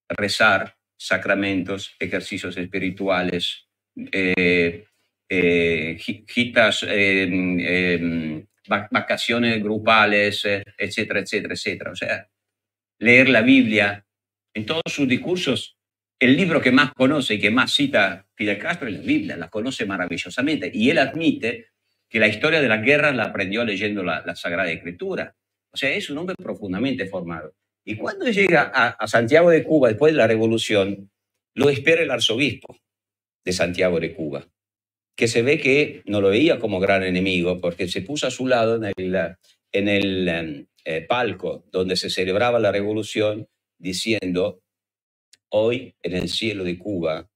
rezar, sacramentos, ejercicios espirituales, eh, eh, em, em, vacaciones grupales, eh, etcétera, etcétera, etcétera. O sea, leer la Biblia. En todos sus discursos, el libro que más conoce y que más cita Fidel Castro es la Biblia, la conoce maravillosamente. Y él admite que la historia de la guerra la aprendió leyendo la, Sagrada Escritura. O sea, es un hombre profundamente formado. Y cuando llega a Santiago de Cuba después de la revolución, lo espera el arzobispo de Santiago de Cuba, que se ve que no lo veía como gran enemigo porque se puso a su lado en el, en el em, eh, palco donde se celebraba la revolución diciendo, hoy en el cielo de Cuba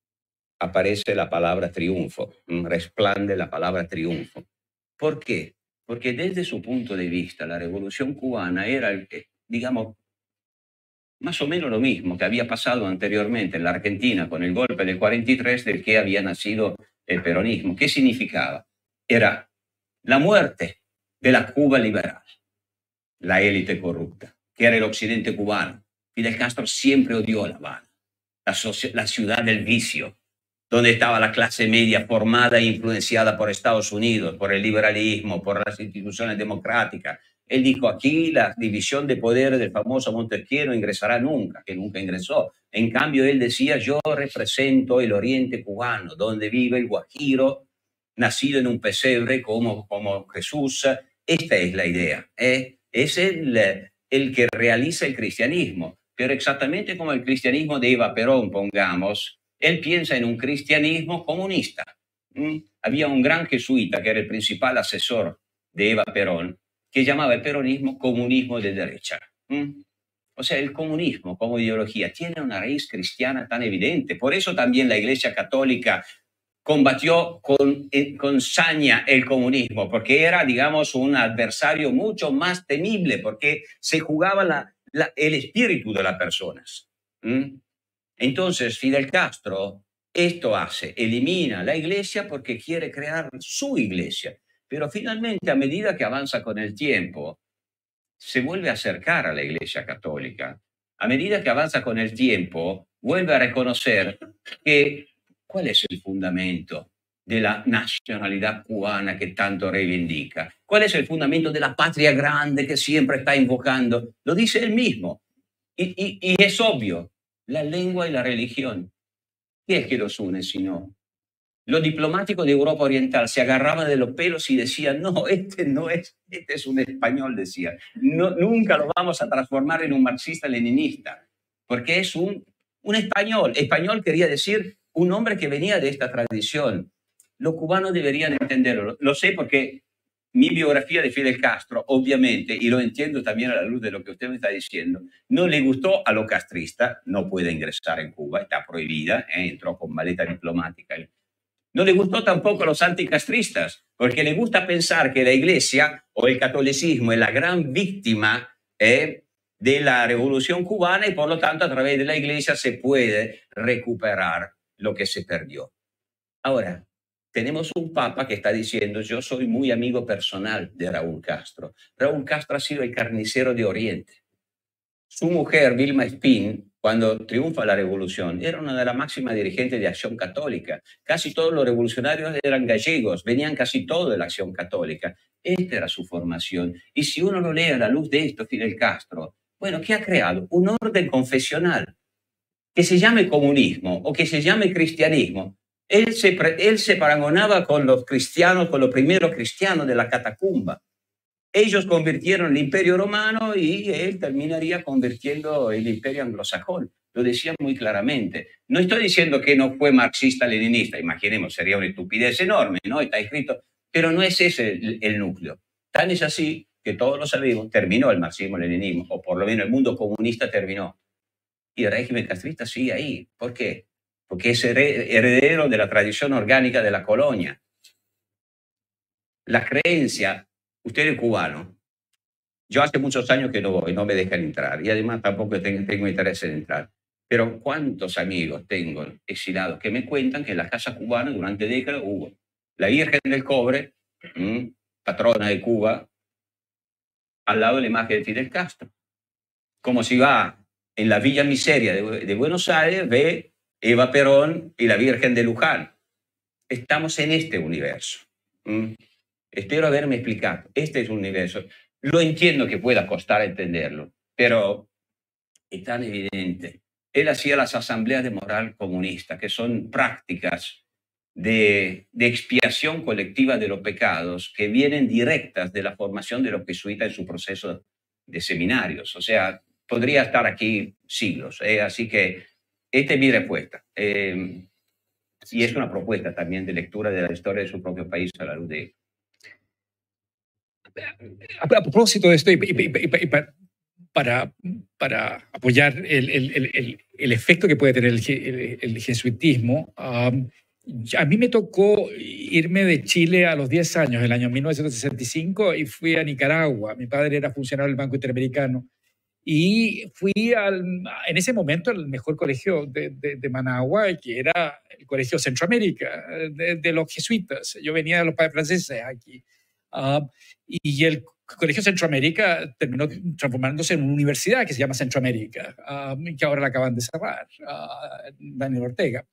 aparece la palabra triunfo, resplande la palabra triunfo. ¿Por qué? Porque desde su punto de vista la revolución cubana era, digamos, más o menos lo mismo que había pasado anteriormente en la Argentina con el golpe del 43 del que había nacido el peronismo. ¿Qué significaba? Era la muerte de la Cuba liberal, la élite corrupta, que era el occidente cubano. Fidel Castro siempre odió La Habana, la, la ciudad del vicio, donde estaba la clase media formada e influenciada por Estados Unidos, por el liberalismo, por las instituciones democráticas, él dijo, aquí la división de poder del famoso Montesquieu no ingresará nunca, que nunca ingresó. En cambio, él decía, yo represento el oriente cubano, donde vive el guajiro, nacido en un pesebre como, como Jesús. Esta es la idea. ¿eh? Es el, el que realiza el cristianismo. Pero exactamente como el cristianismo de Eva Perón, pongamos, él piensa en un cristianismo comunista. Había un gran jesuita que era el principal asesor de Eva Perón, que llamaba el peronismo comunismo de derecha. O sea, el comunismo como ideología tiene una raíz cristiana tan evidente. Por eso también la Iglesia Católica combatió con, eh, con saña el comunismo, porque era, digamos, un adversario mucho más temible, porque se jugaba la, el espíritu de las personas. Entonces, Fidel Castro esto hace, elimina la iglesia porque quiere crear su iglesia. Pero finalmente, a medida que avanza con el tiempo, se vuelve a acercar a la Iglesia Católica. A medida que avanza con el tiempo, vuelve a reconocer que cuál es el fundamento de la nacionalidad cubana que tanto reivindica. ¿Cuál es el fundamento de la patria grande que siempre está invocando? Lo dice él mismo. Y, y es obvio, la lengua y la religión. ¿Qué es que los une si no los diplomáticos de Europa Oriental se agarraban de los pelos y decían, no, *laughs* este no es, este es un español, decía. No, nunca lo vamos a transformar en un marxista-leninista, porque es un, un español. Español quería decir un hombre que venía de esta tradición. Los cubanos deberían entenderlo. Lo sé porque mi biografía de Fidel Castro, obviamente, y lo entiendo también a la luz de lo que usted me está diciendo, no le gustó a lo castrista, no puede ingresar en Cuba, está prohibida, ¿eh? entró con maleta diplomática no le gustó tampoco a los anticastristas, porque le gusta pensar que la iglesia o el catolicismo es la gran víctima eh, de la revolución cubana y por lo tanto a través de la iglesia se puede recuperar lo que se perdió. Ahora, tenemos un papa que está diciendo, yo soy muy amigo personal de Raúl Castro. Raúl Castro ha sido el carnicero de Oriente. Su mujer, Vilma Spin, cuando triunfa la revolución, era una de las máximas dirigentes de Acción Católica. Casi todos los revolucionarios eran gallegos, venían casi todos de la Acción Católica. Esta era su formación. Y si uno lo lee a la luz de esto, Fidel Castro, bueno, ¿qué ha creado? Un orden confesional que se llame comunismo o que se llame cristianismo. Él se, él se parangonaba con los cristianos, con los primeros cristianos de la catacumba. Ellos convirtieron el imperio romano y él terminaría convirtiendo el imperio anglosajón. Lo decía muy claramente. No estoy diciendo que no fue marxista-leninista, imaginemos, sería una estupidez enorme, ¿no? Está escrito, pero no es ese el, núcleo. Tan es así que todos lo sabemos, terminó el marxismo-leninismo, o por lo menos el mundo comunista terminó. Y el régimen castrista sigue ahí. ¿Por qué? porque es heredero de la tradición orgánica de la colonia. La creencia, usted es cubano, yo hace muchos años que no voy, no me dejan entrar y además tampoco tengo, interés en entrar. Pero ¿cuántos amigos tengo exilados que me cuentan que en las casas cubanas durante décadas hubo la Virgen del Cobre, patrona de Cuba, al lado de la imagen de Fidel Castro? Como si va en la Villa Miseria de, Buenos Aires, ve Eva Perón y la Virgen de Luján. Estamos en este universo. Espero haberme explicado. Este es un universo. Lo entiendo que pueda costar entenderlo, pero es tan evidente. Él hacía las asambleas de moral comunista, que son prácticas de, expiación colectiva de los pecados que vienen directas de la formación de los jesuitas en su proceso de seminarios. O sea, podría estar aquí siglos. ¿eh? Así que esta es mi respuesta. Em, y es una propuesta también de lectura de la historia de su propio país a la luz de a, propósito de esto, para, para apoyar el, el, el, efecto que puede tener el, jesuitismo, a mí me tocó irme de Chile a los 10 años, el año 1965, y fui a Nicaragua. Mi padre era funcionario del Banco Interamericano. Y fui al, en ese momento al mejor colegio de, de, Managua, que era el Colegio Centroamérica, de, de, los jesuitas. Yo venía de los padres franceses aquí. Ah, y el Colegio Centroamérica terminó transformándose en una universidad que se llama Centroamérica, ah, que ahora la acaban de cerrar, uh, Daniel Ortega.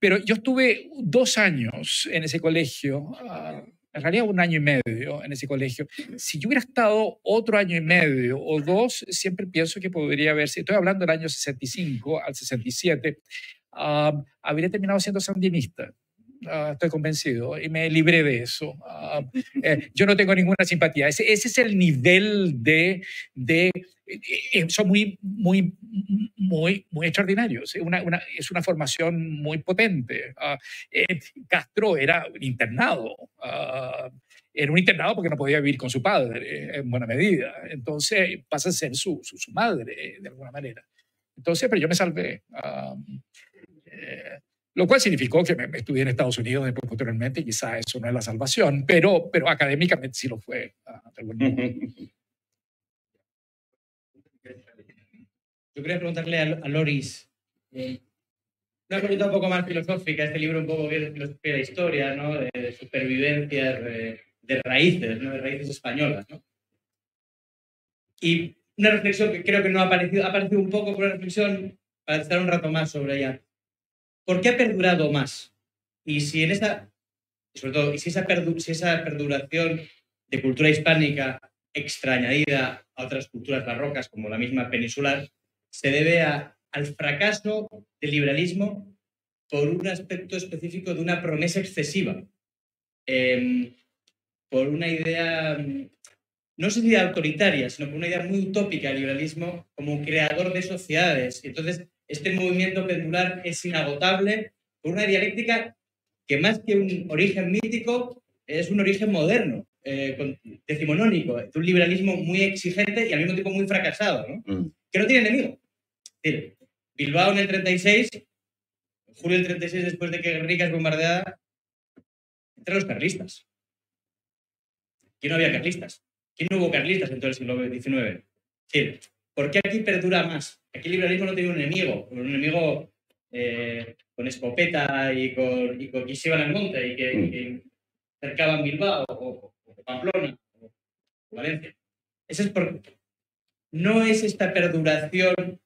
pero yo estuve dos años en ese colegio, en realidad un año y medio en ese colegio. Si yo hubiera estado otro año y medio o dos, siempre pienso que podría haber, estoy hablando del año 65 al 67, habría terminado siendo sandinista. Ah, estoy convencido y me libré de eso. Ah, eh, yo no tengo ninguna simpatía. Ese, ese es el nivel de... de eh, eh, son muy, muy, muy, muy extraordinarios. Una, una, es una formación muy potente. Ah, Castro era internado. era un internado porque no podía vivir con su padre, en buena medida. Entonces pasa a ser su, su, su madre, de alguna manera. Entonces, pero yo me salvé. Eh, lo cual significó que me, estudié en Estados Unidos después posteriormente, quizá eso no es la salvación, pero, pero académicamente sí lo fue. Yo quería preguntarle a, Loris, eh, una pregunta un poco más filosófica, este libro un poco de filosofía de historia, ¿no? de, supervivencia, de, raíces, ¿no? de raíces españolas. Y una reflexión que creo que no ha aparecido, ha aparecido un poco, una reflexión para estar un rato más sobre ella. ¿Por qué ha perdurado más? Y si en esa, sobre todo, y si esa, perduración de cultura hispánica extrañadida a otras culturas barrocas como la misma peninsular, se debe al fracaso del liberalismo por un aspecto específico de una promesa excesiva, em, por una idea, no sé si autoritaria, sino por una idea muy utópica del liberalismo como un creador de sociedades. Entonces este movimiento pendular es inagotable por una dialéctica que más que un origen mítico es un origen moderno, eh, decimonónico, de un liberalismo muy exigente y al mismo tiempo muy fracasado, ¿no? Mm. que no tiene enemigo. Bilbao en el 36, en julio del 36, después de que Guernica es bombardeada, entre los carlistas. ¿Quién no había carlistas? ¿Quién no hubo carlistas en todo el siglo XIX? Es ¿Por qué aquí perdura más? Aquí el liberalismo no tiene un enemigo, un enemigo eh, con escopeta y con, y con, que se iban al monte y que, cercaban Bilbao o, Pamplona o Valencia. Eso es porque no es esta perduración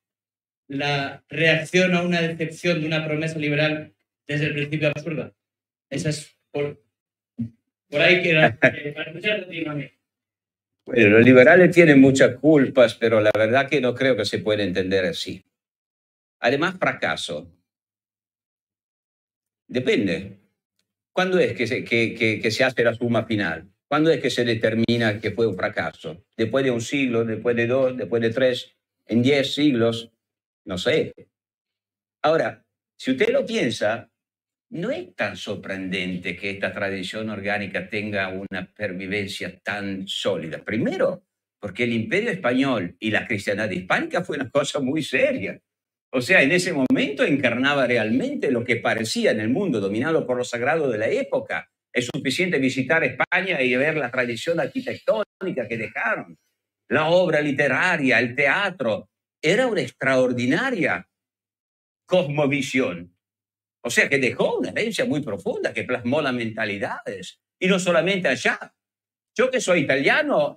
la reacción a una decepción de una promesa liberal desde el principio absurda. Esa es por, por ahí que era, eh, para escuchar bueno, los liberales tienen muchas culpas, pero la verdad que no creo que se pueda entender así. Además, fracaso. Depende. ¿Cuándo es que se, que, se hace la suma final? ¿Cuándo es que se determina que fue un fracaso? ¿Después de un siglo? ¿Después de dos? ¿Después de tres? ¿En diez siglos? No sé. Ahora, si usted lo piensa, no es tan sorprendente que esta tradición orgánica tenga una pervivencia tan sólida. Primero, porque el imperio español y la cristiandad hispánica fue una cosa muy seria. O sea, en ese momento encarnaba realmente lo que parecía en el mundo dominado por lo sagrado de la época. Es suficiente visitar España y ver la tradición arquitectónica que dejaron, la obra literaria, el teatro. Era una extraordinaria cosmovisión. O sea, que dejó una herencia muy profunda que plasmó las mentalidades. Y no solamente allá. Yo que soy italiano,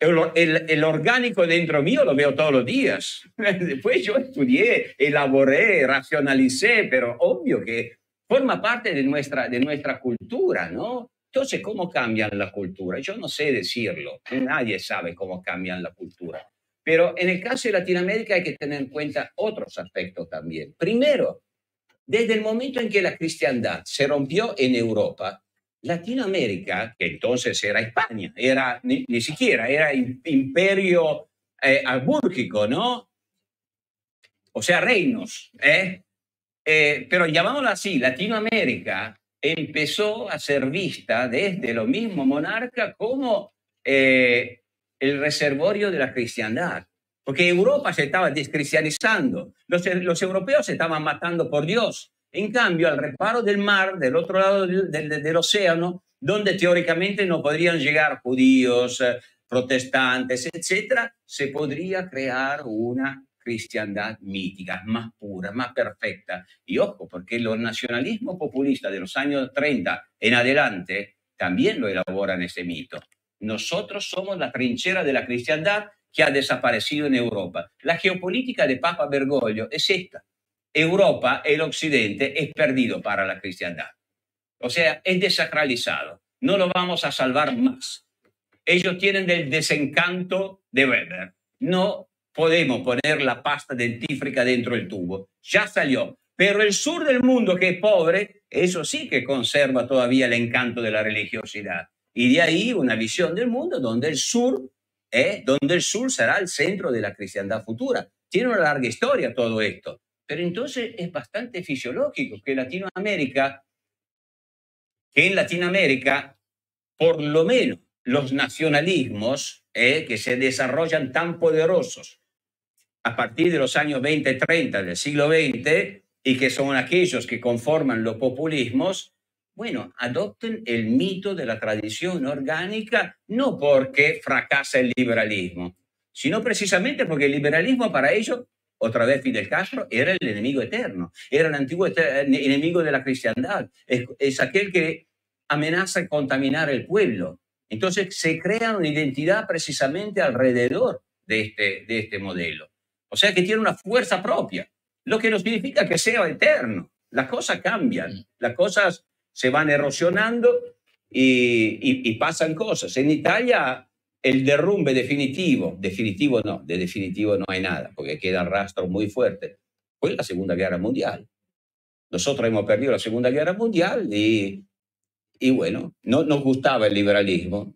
el, orgánico dentro mío lo veo todos los días. *laughs* Después yo estudié, elaboré, racionalicé, pero obvio que forma parte de nuestra, de nuestra cultura, ¿no? Entonces, ¿cómo cambian la cultura? Yo no sé decirlo, nadie sabe cómo cambian la cultura. Pero en el caso de Latinoamérica hay que tener en cuenta otros aspectos también. Primero, desde el momento en que la cristiandad se rompió en Europa, Latinoamérica, que entonces era España, era ni, siquiera, era imperio eh, ¿no? O sea, reinos, ¿eh? ¿eh? pero llamámoslo así, Latinoamérica empezó a ser vista desde lo mismo monarca como eh, el reservorio de la cristiandad. Porque Europa se estaba descristianizando, los, los europeos se estaban matando por Dios, en cambio, al reparo del mar, del otro lado del, océano, donde teóricamente no podrían llegar judíos, eh, protestantes, etc., se podría crear una cristiandad mítica, más pura, más perfecta. Y ojo, porque los nacionalismos populistas de los años 30 en adelante también lo elaboran ese mito. Nosotros somos la trinchera de la cristiandad que ha desaparecido en Europa. La geopolítica de Papa Bergoglio es esta. Europa, el occidente, es perdido para la cristiandad. O sea, es desacralizado. No lo vamos a salvar más. Ellos tienen el desencanto de Weber. No podemos poner la pasta dentífrica dentro del tubo. Ya salió. Pero el sur del mundo, que es pobre, eso sí que conserva todavía el encanto de la religiosidad. Y de ahí una visión del mundo donde el sur, eh, donde el sur será el centro de la cristiandad futura. Tiene una larga historia todo esto. Pero entonces es bastante fisiológico que Latinoamérica, que en Latinoamérica, por lo menos los nacionalismos eh, que se desarrollan tan poderosos a partir de los años 20, 30 del siglo XX y que son aquellos que conforman los populismos, bueno, adopten el mito de la tradición orgánica no porque fracasa el liberalismo, sino precisamente porque el liberalismo para ellos otra vez Fidel Castro, era el enemigo eterno, era el antiguo enemigo de la cristiandad, es, aquel que amenaza contaminar el pueblo. Entonces se crea una identidad precisamente alrededor de este, de este modelo. O sea que tiene una fuerza propia, lo que no significa que sea eterno. Las cosas cambian, mm. las cosas se van erosionando y, y pasan cosas. En Italia el derrumbe definitivo, definitivo no, de definitivo no hay nada, porque quedan rastros muy fuertes, fue la Segunda Guerra Mundial. Nosotros hemos perdido la Segunda Guerra Mundial y, y bueno, no nos gustaba el liberalismo,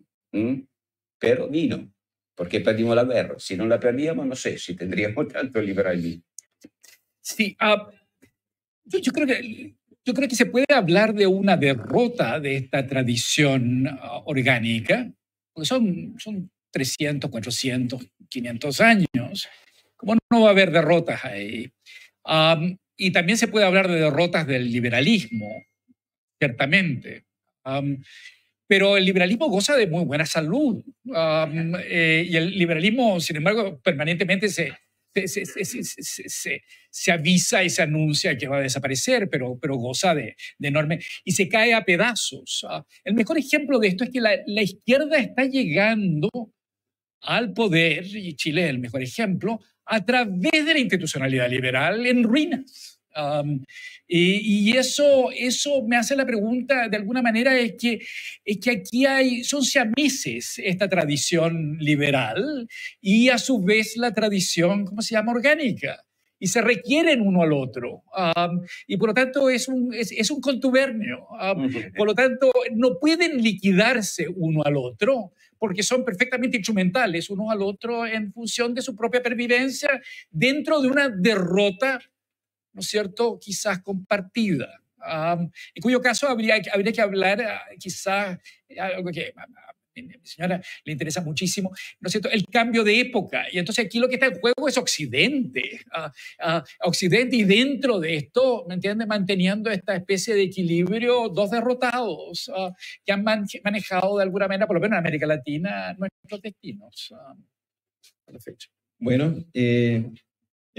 pero vino, porque perdimos la guerra. Si no la perdíamos, no sé si tendríamos *laughs* tanto liberalismo. Sí, ah, yo, creo que, yo creo que se puede hablar de una derrota de esta tradición ah, orgánica, porque son, son 300, 400, 500 años. ¿Cómo no va a haber derrotas ahí? y también se puede hablar de derrotas del liberalismo, ciertamente. pero el liberalismo goza de muy buena salud. Eh, y el liberalismo, sin embargo, permanentemente se, se, avisa y se anuncia que va a desaparecer, pero, goza de, enorme y se cae a pedazos. Ah, el mejor ejemplo de esto es que la, izquierda está llegando al poder, y Chile es el mejor ejemplo, a través de la institucionalidad liberal en ruinas. Y, y eso, eso me hace la pregunta, de alguna manera, es que, es que aquí hay, son siameses esta tradición liberal y a su vez la tradición, ¿cómo se llama?, orgánica. Y se requieren uno al otro. y por lo tanto es un, es, un contubernio. por lo tanto, no pueden liquidarse uno al otro porque son perfectamente instrumentales uno al otro en función de su propia pervivencia dentro de una derrota ¿no es cierto?, quizás compartida. en cuyo caso habría, habría que hablar ah, quizás algo que mi señora le interesa muchísimo, ¿no es cierto?, el cambio de época. Y entonces aquí lo que está en juego es Occidente. ah, ah, Occidente y dentro de esto, ¿me entiendes?, manteniendo esta especie de equilibrio, dos derrotados que han man- manejado de alguna manera, por lo menos en América Latina, nuestros destinos. a la fecha. Bueno, eh,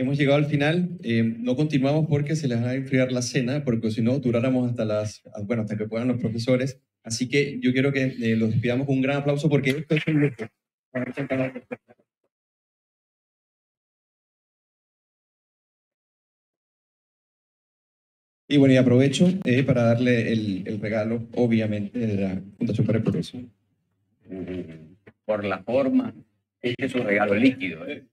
hemos llegado al final. Eh, no continuamos porque se les va a enfriar la cena, porque si no, duráramos hasta las, bueno, hasta que puedan los profesores. Así que yo quiero que eh, los despidamos con un gran aplauso porque esto es un lujo. Y bueno, y aprovecho eh, para darle el, el regalo, obviamente, de la Fundación para el Progreso. Mm, Por la forma, este es un regalo líquido. ¿eh?